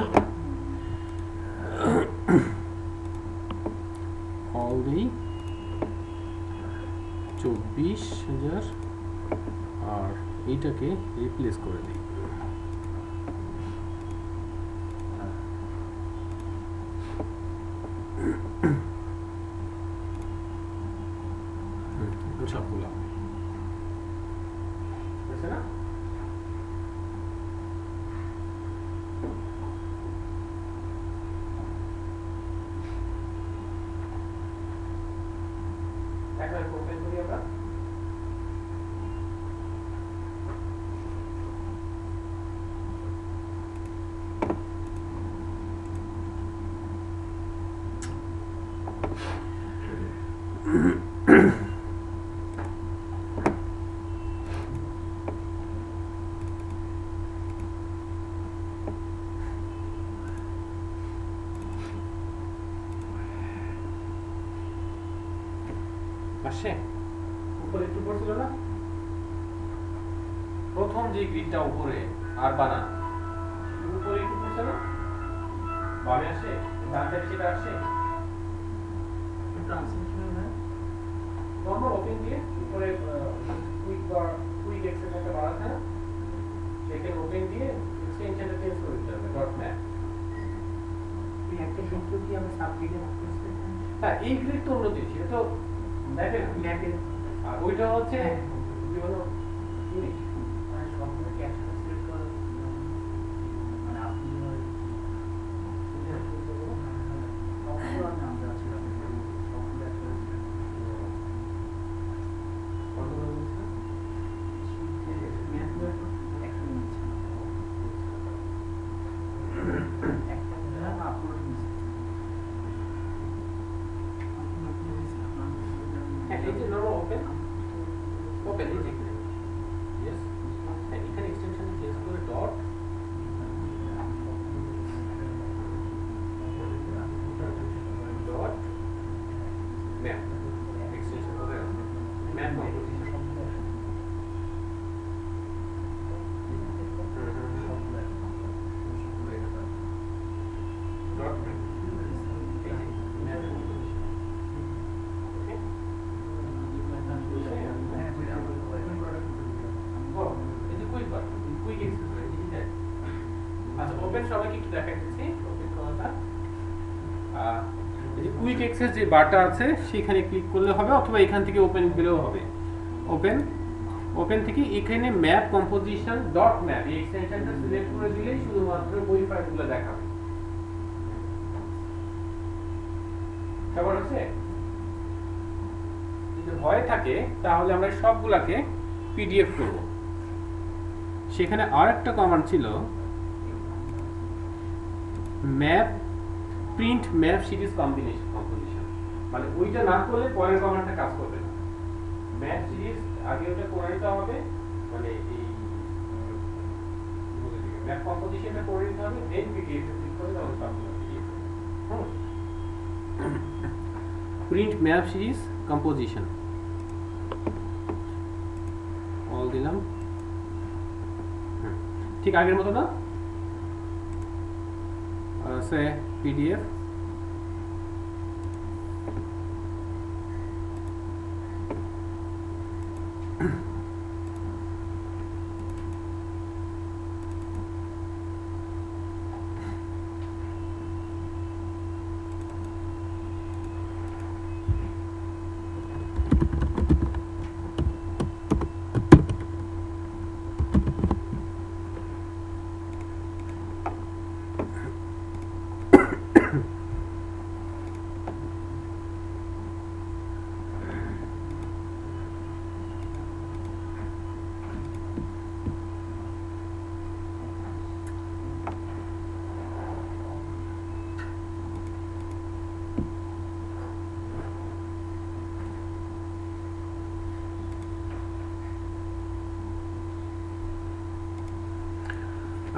অল দিই চব্বিশ হাজার আর এইটাকে রিপ্লেস করে দিই হুম, সবগুলো হয়েছে না একবার ওপেন করি আমরা আসে পড়ছিল না? প্রথম যে গ্রিডটা উপরে আর বানা উপরে একটু পড়ছে না? বামে আসে ডান সাইডে সেটা আসে। হয় নর্মাল ওপেন দিয়ে উপরে কুইক বার কুইক এক্সেস একটা আছে না? সেখানে ওপেন দিয়ে এক্সটেনশনটা চেঞ্জ করে দিতে হবে ডট ম্যাপ একটা কি আমরা হ্যাঁ এই গ্রিড তো জিনিস এটা তো ম্যাপের ম্যাপের আর ওইটা হচ্ছে জিনিস সবগুলোকে এক্সেস যে বারটা আছে, সেখানে ক্লিক করলে হবে অথবা এখান থেকে ওপেন দিলেও হবে। ওপেন ওপেন থেকে এখানে ম্যাপ কম্পোজিশন ডট ম্যাপ এই এক্সটেনশনটা সিলেক্ট করে দিলেই শুধুমাত্র বই ফাইলগুলো দেখাবে। কেমন আছে? যদি ভয় থাকে, তাহলে আমরা সবগুলাকে পিডিএফ করব। সেখানে আরেকটা কমান্ড ছিল map print map series combination composition মানে ওইটা না করলে পরের কমান্ডটা কাজ করবে না। ম্যাপ সিরিজ আগে ওটা করে নিতে হবে। মানে এই ম্যাপ কম্পোজিশনটা করে নিতে হবে দেন পিডিএফ ক্লিক করে সবগুলো PDF print map series composition all দিলাম। ঠিক আগের মতো না সে পিডিএফ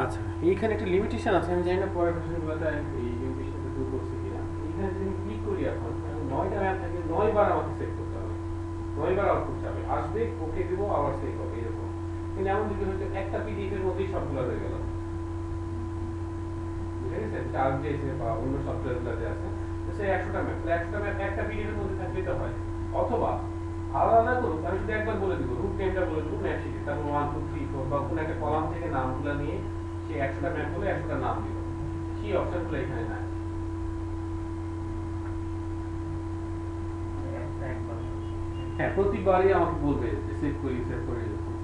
আচ্ছা এইখানে একটা লিমিটেশন আছে, আমি জানি না পরের ভার্সনগুলোতে এই লিমিটেশনটা দূর করছে কিনা। এইখানে যদি আমি ক্লিক করি এখন নয়টা ম্যাপ থাকে নয় বার আমাকে সেভ করতে হবে। নয় বার আউটপুট যাবে। আসবে ওকে দেবো, আবার সেভ হবে, এরকম। কিন্তু এমন যদি হয়তো একটা পিডিএফ এর মধ্যেই সবগুলো হয়ে গেল। বুঝে গেছেন চার্জ দিয়েছে বা অন্য সফটওয়্যারগুলোতে আছে সেই একশোটা ম্যাপ একশোটা ম্যাপ একটা পিডিএফ এর মধ্যে থাকলে তো হয়। অথবা আলাদা করুন। আমি শুধু একবার বলে দিব রুট নেমটা বলে দেবো ম্যাপ শিখে তারপর ওয়ান টু থ্রি ফোর বা কোনো একটা কলাম থেকে নামগুলো নিয়ে সেই একশোটা ম্যাপ হলে একশোটা নাম দিল। সেই অপশনগুলো এখানে নাই হ্যাঁ প্রতিবারই আমাকে বলবে যে সেভ করি সেভ করি এরকম।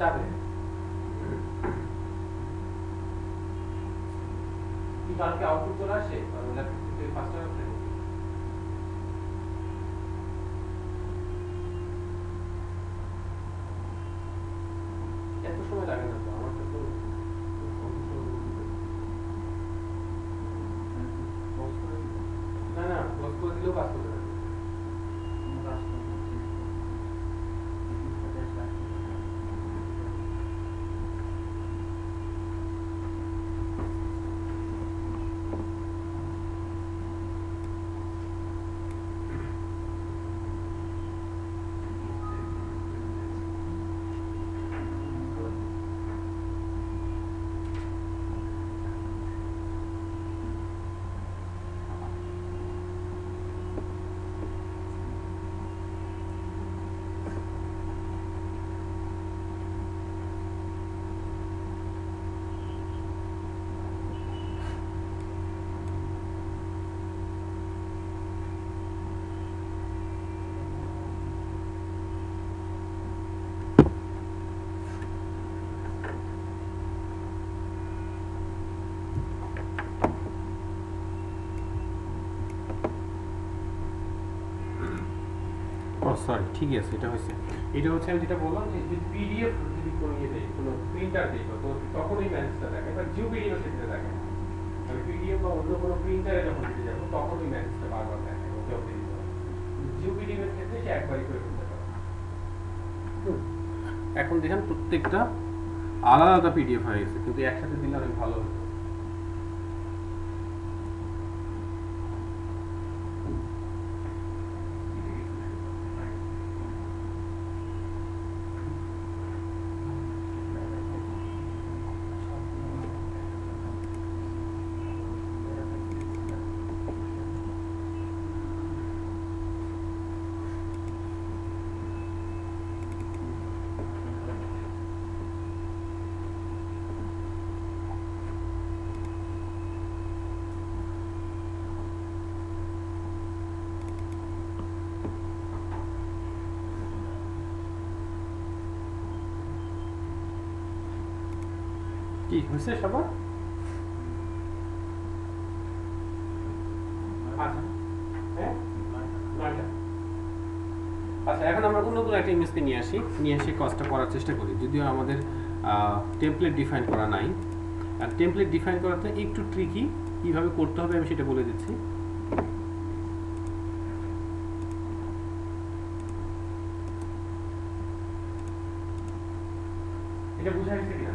যাবে কি কালকে আউটপুট চলে আসে ফার্স্ট আসে এত সময় লাগে না তো আমার তো তো না না ক্লোজ সরি ঠিকই আছে, এটা হয়েছে। এটা হচ্ছে আমি যেটা বললাম যে, যদি পিডিএফ যদি কোনো ইয়ে দেয় কোনো প্রিন্টার দেয় তো তখনই ম্যানেজটা দেখে, বা জিও পিডিএফ ক্ষেত্রে দেখে। আমি পিডিএফ বা অন্য কোনো প্রিন্টারে যখন দিতে যাব তখন ওই ম্যানেজটা বারবার দেখে ওকে ওকে দিতে হবে জিও পিডিএফ এর ক্ষেত্রে সে একবারই করে ফেলতে পারে এখন দেখেন প্রত্যেকটা আলাদা আলাদা পিডিএফ হয়ে গেছে, কিন্তু একসাথে দিলে অনেক ভালো হতো। হয়েছে সবার? আচ্ছা। হ্যাঁ? আচ্ছা এখন আমরা অন্য কোনো একটা ইমেজকে নিয়ে আসি। নিয়ে এসে কাজটা করার চেষ্টা করি। যদিও আমাদের টেমপ্লেট ডিফাইন করা নাই। আর টেমপ্লেট ডিফাইন করাতে একটু ট্রিকি কীভাবে করতে হবে আমি সেটা বলে দিচ্ছি। এটা বোঝা গেছে কিনা?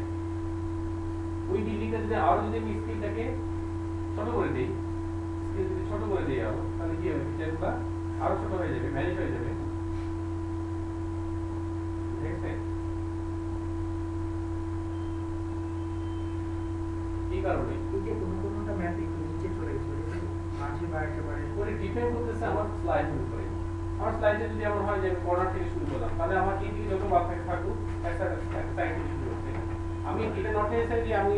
ওই বিল্ডিংটা যদি আরও যদি আমি স্কেলটাকে ছোট করে দিই স্কেল যদি ছোট করে দিই আরও তাহলে কি হবে? ফিচারগুলো আরও ছোট হয়ে যাবে ম্যানেজ হয়ে যাবে। ঠিক আছে এই কারণে? এই যে কোনো কোনোটা ম্যাপ একটু নিচে চলে ওটা মাঝে বা একেবারে করে ডিপেন্ড করতেছে আমার স্লাইডের উপরে আমার স্লাইডে যদি এমন হয় যে আমি কর্নার থেকে শুরু করলাম তাহলে আমার এই দিকে যত বাদ থেকে থাকুক একটা একটা সাইড থেকে শুরু করতে আমি এটা নট নেসেসারি যে আমি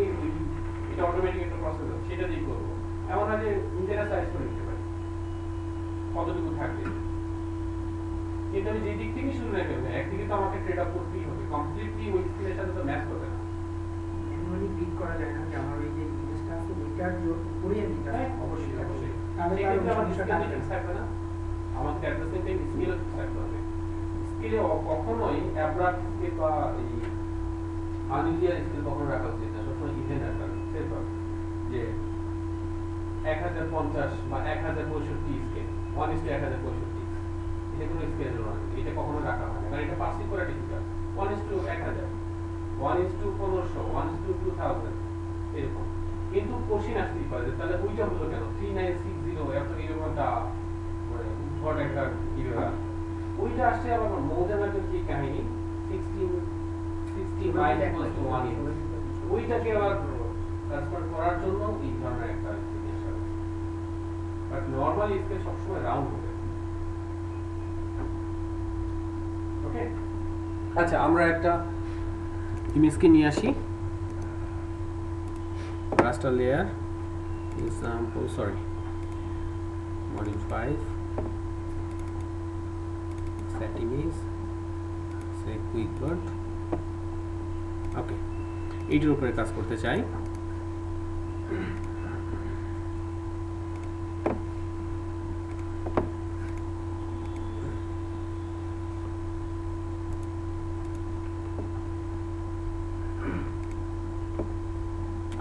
এটা অটোমেটিক একটা প্রসেস সেটা দিয়ে করব। এমন হয় যে নিজেরা সাইজ করে নিতে পারি। কতটুকু থাকবে? কিন্তু আমি যে দিক থেকে শুরু রেখে দেবো একদিকে তো আমাকে ট্রেড আপ করতেই হবে। কমপ্লিটলি ওই স্কিলের সাথে তো ম্যাচ করবে না। ম্যানুয়ালি পিক করা যায় না যে আমার ওই যে ইমেজটা আছে ওইটার উপরেই আমি এটা হ্যাঁ, অবশ্যই অবশ্যই। তাহলে আমার স্কেলে ফিক্স থাকবে না। সেম টাইম স্কেলও থাকতে হবে স্কেলে কখনোই অ্যাব্রাক্ট বা এই আনইউজুয়াল স্কেল কখনো রাখা উচিত না, সবসময় ইভেন্ট রাখা সেফ যে এক হাজার পঞ্চাশ বা এক হাজার পঁয়ষট্টি স্কেল ওয়ান ইস এক হাজার পঁয়ষট্টি, এটা কোনো স্কেল নয় এটা কখনো রাখা হয় না, কারণ এটা পার্সিভ করা ডিফিকাল্ট ওয়ান ইস টু এক হাজার ওয়ান ইস টু পনেরোশো ওয়ান ইস টু থাউজেন্ড এরকম। কিন্তু কোশ্চিন আসতেই পারে তাহলে ওইটা হলো কেন? থ্রি নাইন সিক্স জিরো এত এরকম একটা মানে একটা ওইটা আসছে আবার মৌজা ম্যাপের যে কাহিনী? সিক্সটিন ওইটাকে আবার ট্রান্সফার করার জন্য এই ধরনের একটা জিনিস বাট নর্মালি স্কেল সবসময় রাউন্ড হবে। ওকে আচ্ছা আমরা একটা ইমেজকে নিয়ে আসি। Raster layer, example, sorry, module 5 setting is say quick dot okay. এইটার উপরে কাজ করতে চাই।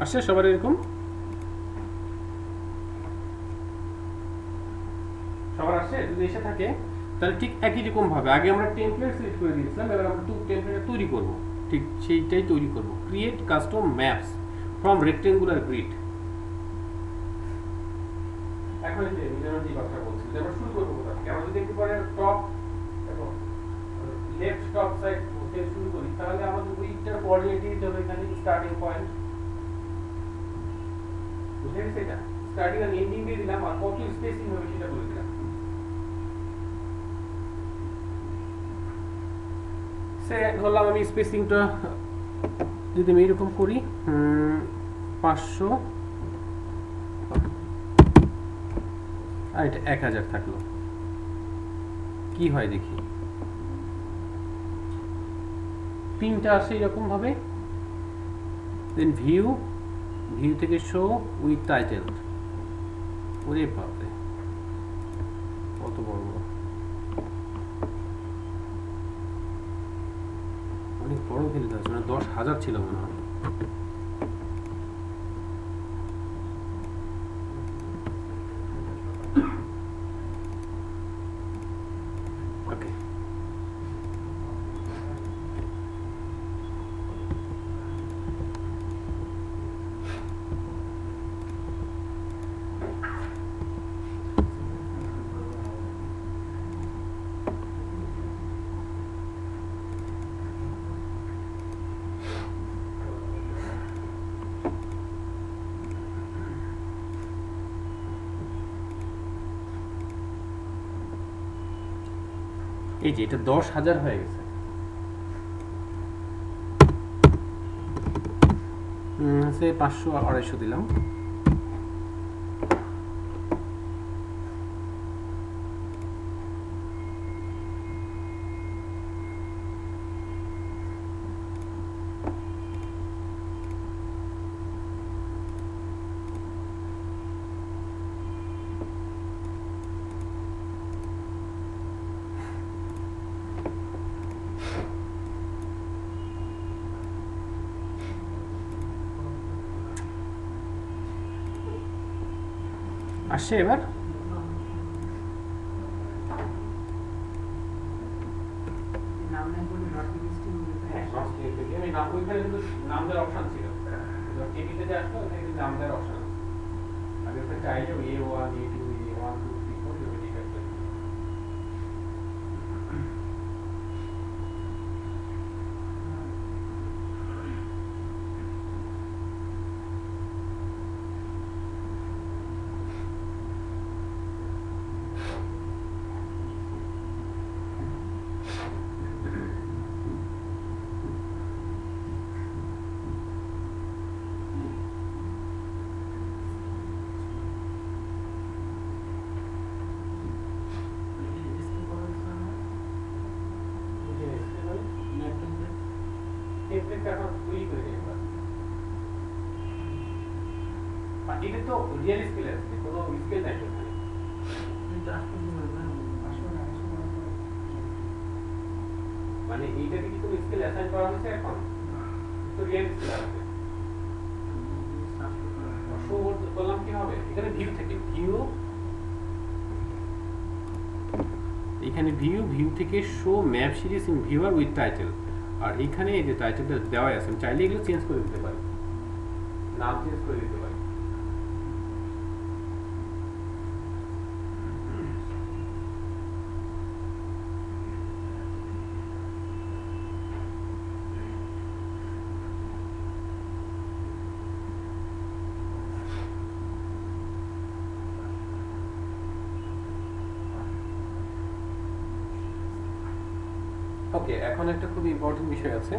আসছে সবার এরকম? সবার আসছে? যদি এসে থাকে, তাহলে ঠিক একই রকম ভাবে আগে আমরা টেমপ্লেট সিলেক্ট করে দিয়েছিলাম, এবার আমরা টু তৈরি করব। ঠিক সেইটাই তৈরি করব। Create custom maps from rectangular grid এখন এই যে মিলানো যে কথাটা বলছি যে আমরা শুরু করব কোথা থেকে আমরা যদি পরে টপ এবং লেফট টপ সাইড থেকে শুরু করি, তাহলে আমাদের উইকটার কোঅর্ডিনেট দিতে হবে এখানে স্টার্টিং পয়েন্ট বুঝতে সেটা স্টার্টিং এন্ডিং দিয়ে দিলাম, আর কত স্পেসিং হবে সেটা বলে দিলাম সে ধরলাম আমি স্পেসিংটা যদি আমি এরকম করি পাঁচশো। আর এটা এক হাজার থাকল। কি হয় দেখি। তিনটা আসে এরকম ভাবে দেন ভিউ ভিউ থেকে শো উইথ টাইটেল ওরে বাপরে কত বড় বড় আছে মানে দশ হাজার ছিল মনে হয়। এই যে এটা দশ হাজার হয়ে গেছে। পাঁচশো আড়াইশো দিলাম। আসছে এবার নাম নেই বলে নট লিস্টিং হ্যাঁ, আমি নাম ওইখানে কিন্তু নাম দেওয়ার অপশন ছিল টিভিতে যে আসলো ওখানে কিন্তু নাম দেওয়ার অপশন আছে আমি ওখানে চাইলে A one A two A one two three four এভাবে ডিফাইন করি টেমপ্লেটটা এখন তৈরি করে দিই আমরা আর এটা তো রিয়েল স্কেল আছে কোনো স্কেল নাই মানে এইটাকে কি কোনো স্কেল অ্যাসাইন করা হয়েছে এখন? তো রিয়েল স্কেল হবে? এখানে ভিউ ভিউ থেকে show map series in viewer with title আর এখানে যে টাইটেলটা দেওয়া আছে চাইলে এগুলো চেঞ্জ করে দিতে পারি। নাম চেঞ্জ করে দিতে পারি ওকে এখন একটা খুব ইম্পর্টেন্ট বিষয় আছে।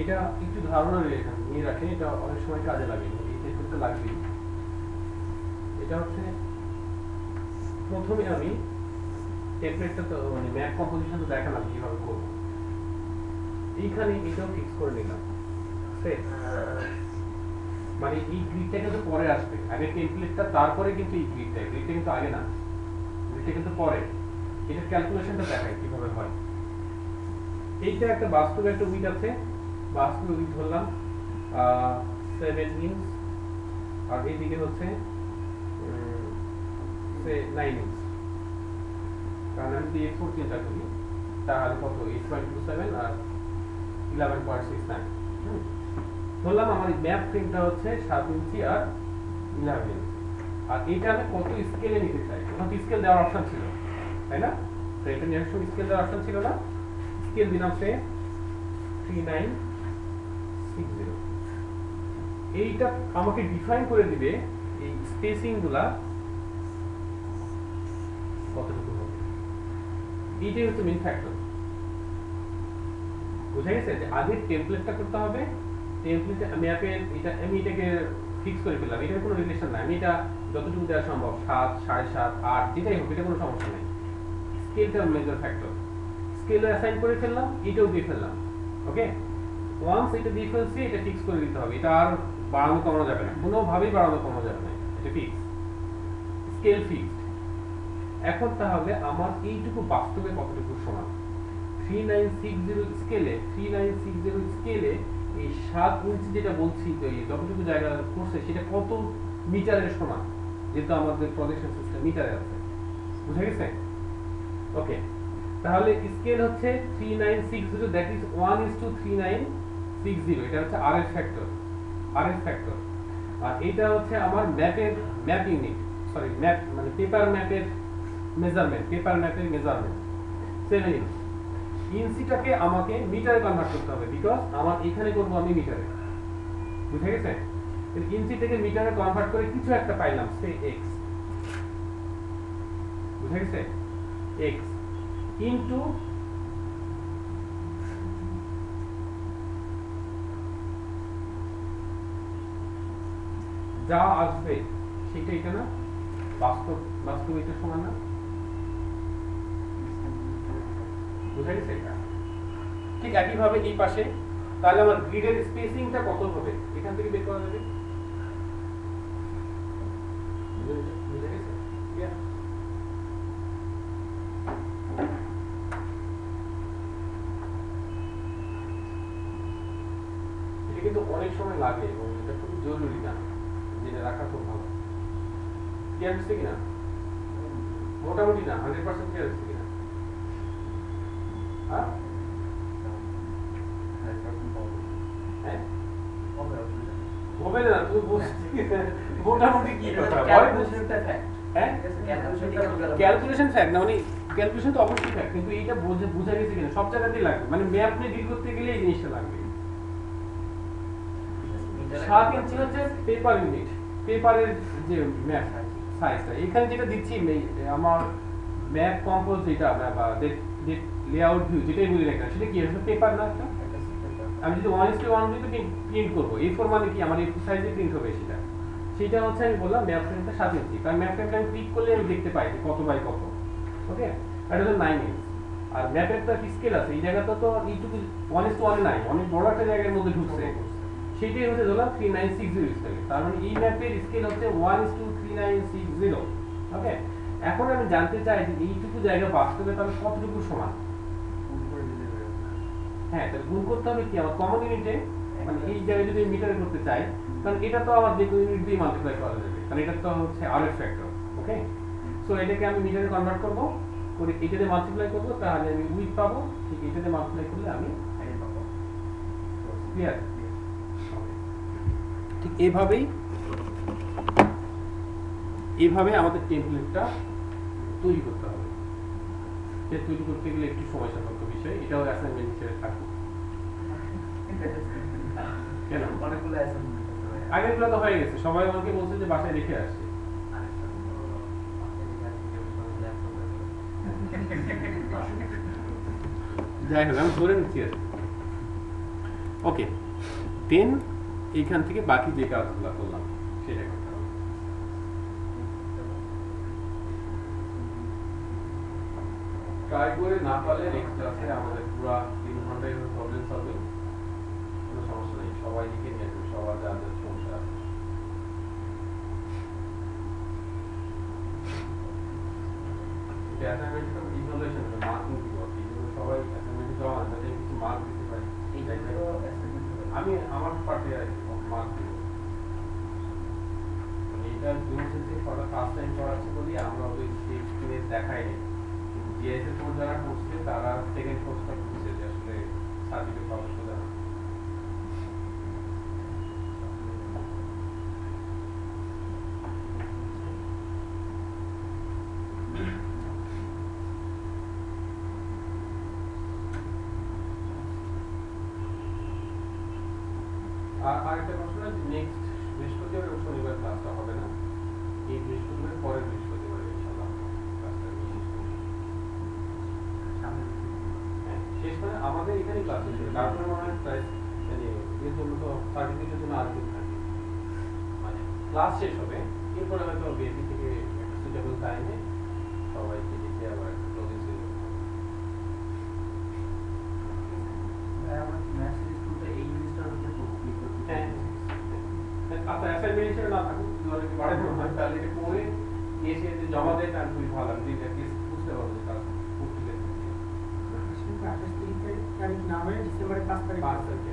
এটা একটু ধারণা নিয়ে রাখেন এটা অনেক সময় কাজে লাগে, এই টেকনিকটা লাগবেই। এটা হচ্ছে প্রথমে আমি টেমপ্লেটটা তো মানে ম্যাপ কম্পোজিশন তো দেখালাম কীভাবে করব। এইখানে এটাও ফিক্স করে নিলাম। সেট মানে এই গ্রিডটা কিন্তু পরে আসবে। আগে টেমপ্লেটটা তারপরে কিন্তু এই গ্রিডটা গ্রিডটা কিন্তু আগে না। গ্রিডটা কিন্তু পরে। এটার ক্যালকুলেশনটা দেখায় কীভাবে হয়। এইটা একটা বাস্তব একটা উইথ আছে। বাস্তব উইথ ধরলাম সেভেন ইঞ্চ আর এইদিকে হচ্ছে সে নাইন ইঞ্চ কারণ আমি যদি এক্সপোর্ট চিন্তা করি, তাহলে কত? এইট পয়েন্ট টু সেভেন আর ইলেভেন পয়েন্ট সিক্স নাইন ধরলাম আমার ম্যাপ ফ্রেমটা হচ্ছে সাত ইঞ্চি আর ইলেভেন ইঞ্চি আর এটা আমি কত স্কেলে নিতে চাই? ওখানে স্কেল দেওয়ার অপশন ছিল, তাই না? তো এটা নিজস্ব স্কেল দেওয়ার অপশন ছিল না। স্কেল দিলাম সে থ্রি নাইন সিক্স জিরো এইটা আমাকে ডিফাইন করে দিবে এই স্পেসিং এইটাই হচ্ছে মেইন ফ্যাক্টর বুঝা গেছে যে আগে টেমপ্লেটটা করতে হবে টেমপ্লেটে আমি এটা, আমি এটাকে ফিক্স করে ফেললাম, এটার কোনো রিলেশন নাই, আমি এটা যতটুকু দেওয়া সম্ভব, সাত, সাড়ে সাত, আট, যেটাই হোক, এটা কোনো সমস্যা নেই। স্কেলটা মেজর ফ্যাক্টর স্কেল অ্যাসাইন করে ফেললাম, এটাও দিয়ে ফেললাম ওকে ওয়ান্স এটা দিয়ে ফেলছি, এটা ফিক্স করে দিতে হবে, এটা আর বাড়ানো কমানো যাবে না, কোনোভাবেই বাড়ানো কমানো যাবে না, এটা ফিক্স স্কেল ফিক্সড এখন তাহলে আমার এইটুকু বাস্তবে কতটুকু সমান? থ্রি নাইন সিক্স জিরো স্কেলে থ্রি নাইন সিক্স জিরো স্কেলে এই সাত ইঞ্চি যেটা বলছি, তো এই যতটুকু জায়গা করছে, সেটা কত মিটারের সমান? যেহেতু আমাদের প্রজেকশন সিস্টেম মিটারে আছে। বুঝা গেছে? ওকে তাহলে স্কেল হচ্ছে three nine six zero that is one is to three nine six zero এটা হচ্ছে R S factor R S factor আর এটা হচ্ছে আমার ম্যাপের ম্যাপ ইউনিট সরি ম্যাপ মানে পেপার ম্যাপের মেজারমেন্ট পেপার ম্যাপের মেজারমেন্ট সেভেন ইঞ্চ ইঞ্চিটাকে আমাকে মিটারে কনভার্ট করতে হবে বিকজ আমার এখানে করব আমি মিটারে বুঝে গেছে? ইঞ্চি থেকে মিটারে কনভার্ট করে কিছু একটা পাইলাম সে এক্স বুঝে গেছে? এক্স ইন্টু যা আসবে, সেটা এটা না বাস্তব বাস্তব এটা সমান না। বুঝা গেছে এটা ঠিক একইভাবে এই পাশে, তাহলে আমার গ্রিডের স্পেসিংটা কত হবে? এখান থেকে বের করা যাবে? এটা কিন্তু অনেক সময় লাগে এবং এটা খুব জরুরি না যেটা রাখা খুব ভালো। ক্লিয়ার হচ্ছে কিনা? মোটামুটি না হান্ড্রেড পার্সেন্ট ক্লিয়ার হচ্ছে। হবে না তুমি বুঝতে মোটামুটি কি কথা হ্যাঁ ক্যালকুলেশন ফ্যাক্ট না মানে ক্যালকুলেশন তো অবশ্যই ফ্যাক্ট কিন্তু এইটা বোঝা বোঝা গেছে কিনা সব জায়গাতেই লাগবে। মানে ম্যাপ নিয়ে ডিল করতে গেলে এই জিনিসটা লাগবে। সাত ইঞ্চি হচ্ছে পেপার ইউনিট পেপারের যে ম্যাপ সাইজটা এখানে যেটা দিচ্ছি আমার ম্যাপ কম্পোজ যেটা বা লেআউট ভিউ যেটাই বলি না সেটা কি আসলে পেপার না একটা? আমি যদি ওয়ান ইস ওয়ান দিয়ে প্রিন্ট করব। এই ফোর মানে কি? আমার এই সাইজে প্রিন্ট হবে সেটা। সেটা হচ্ছে আমি বললাম ম্যাপ ফ্রেমটা সাত ইঞ্চি কারণ ম্যাপ ফ্রেমটা আমি ক্লিক করলে আমি দেখতে পাই যে কত বাই কত। ওকে আর এটা হলো নাইন ইঞ্চ আর ম্যাপের তো একটা স্কেল আছে। এই জায়গাটা তো এইটুকু ওয়ান ইস ওয়ান নাই। অনেক বড় একটা জায়গার মধ্যে ঢুকছে। সেটাই হচ্ছে ধরলাম three nine six zero scale তার মানে এই ম্যাপের স্কেল হচ্ছে one is to three nine six zero okay এখন আমি জানতে চাই যে এইটুকু জায়গা বাস্তবে তাহলে কতটুকু সমান? হ্যাঁ তাহলে করতে হবে কি? আমার মানে এই জায়গায় যদি মিটারে করতে চাই কারণ এটা তো আমার যে দিয়ে করা যাবে। কারণ এটা তো হচ্ছে আর ফ্যাক্টর ওকে এটাকে আমি মিটারে কনভার্ট করব, করে এটা দিয়ে মাল্টিপ্লাই করব, তাহলে আমি পাবো, ঠিক এটা দিয়ে মাল্টিপ্লাই করলে আমি ঠিক এভাবেই, এভাবে আমাদের তৈরি করতে হবে। তৈরি করতে গেলে একটু সময় সাপেক্ষ। বিষয় এটাও অ্যাসাইনমেন্ট হিসেবে থাকবে কেন? অনেকগুলো অ্যাসাইনমেন্ট আগেরগুলো তো হয়ে গেছে সবাই আমাকে বলছে যে বাসায় রেখে যাই হোক আমি ধরে নিচ্ছি আর ওকে দেন এইখান থেকে বাকি যে কাজগুলো করলাম সেটা ট্রাই করে না পারলে নেক্সট ক্লাসে আমাদের পুরো তিন ঘন্টায় প্রবলেম সলভিং কোনো সমস্যা নেই। সবাই লিখে নিয়ে আসবে সবার যা যা সমস্যা আছে। অ্যাসাইনমেন্ট যারা করছে, তারা সেকেন্ড কোর্সটা করছে যে আসলে সার্টিফিকেট পাওয়া সোজা। আর আরেকটা প্রশ্ন নেক্সট বৃহস্পতিবার শনিবার ক্লাসটা হবে না এই বৃহস্পতিবার পরের শেষ মানে আমাদের এখানে ক্লাস হবে তারপরে মনে হয় প্রায় মানে এর জন্য তো সার্টিফিকেটের জন্য থাকে। মানে ক্লাস শেষ হবে এরপরে হয়তো বিএপি থেকে সুইটেবল টাইমে সবাইকে ডেকে আবার আচ্ছা অ্যাসাইনমেন্ট হিসেবে না থাকুক হয় তাহলে এটা এসে জমা দেয় তাহলে খুবই ভালো আমি বুঝতে পারব যে তারা করতে গেছে আঠাশ তারিখ তারিখ না হয়ে ডিসেম্বরের পাঁচ তারিখ পাঁচ তারিখে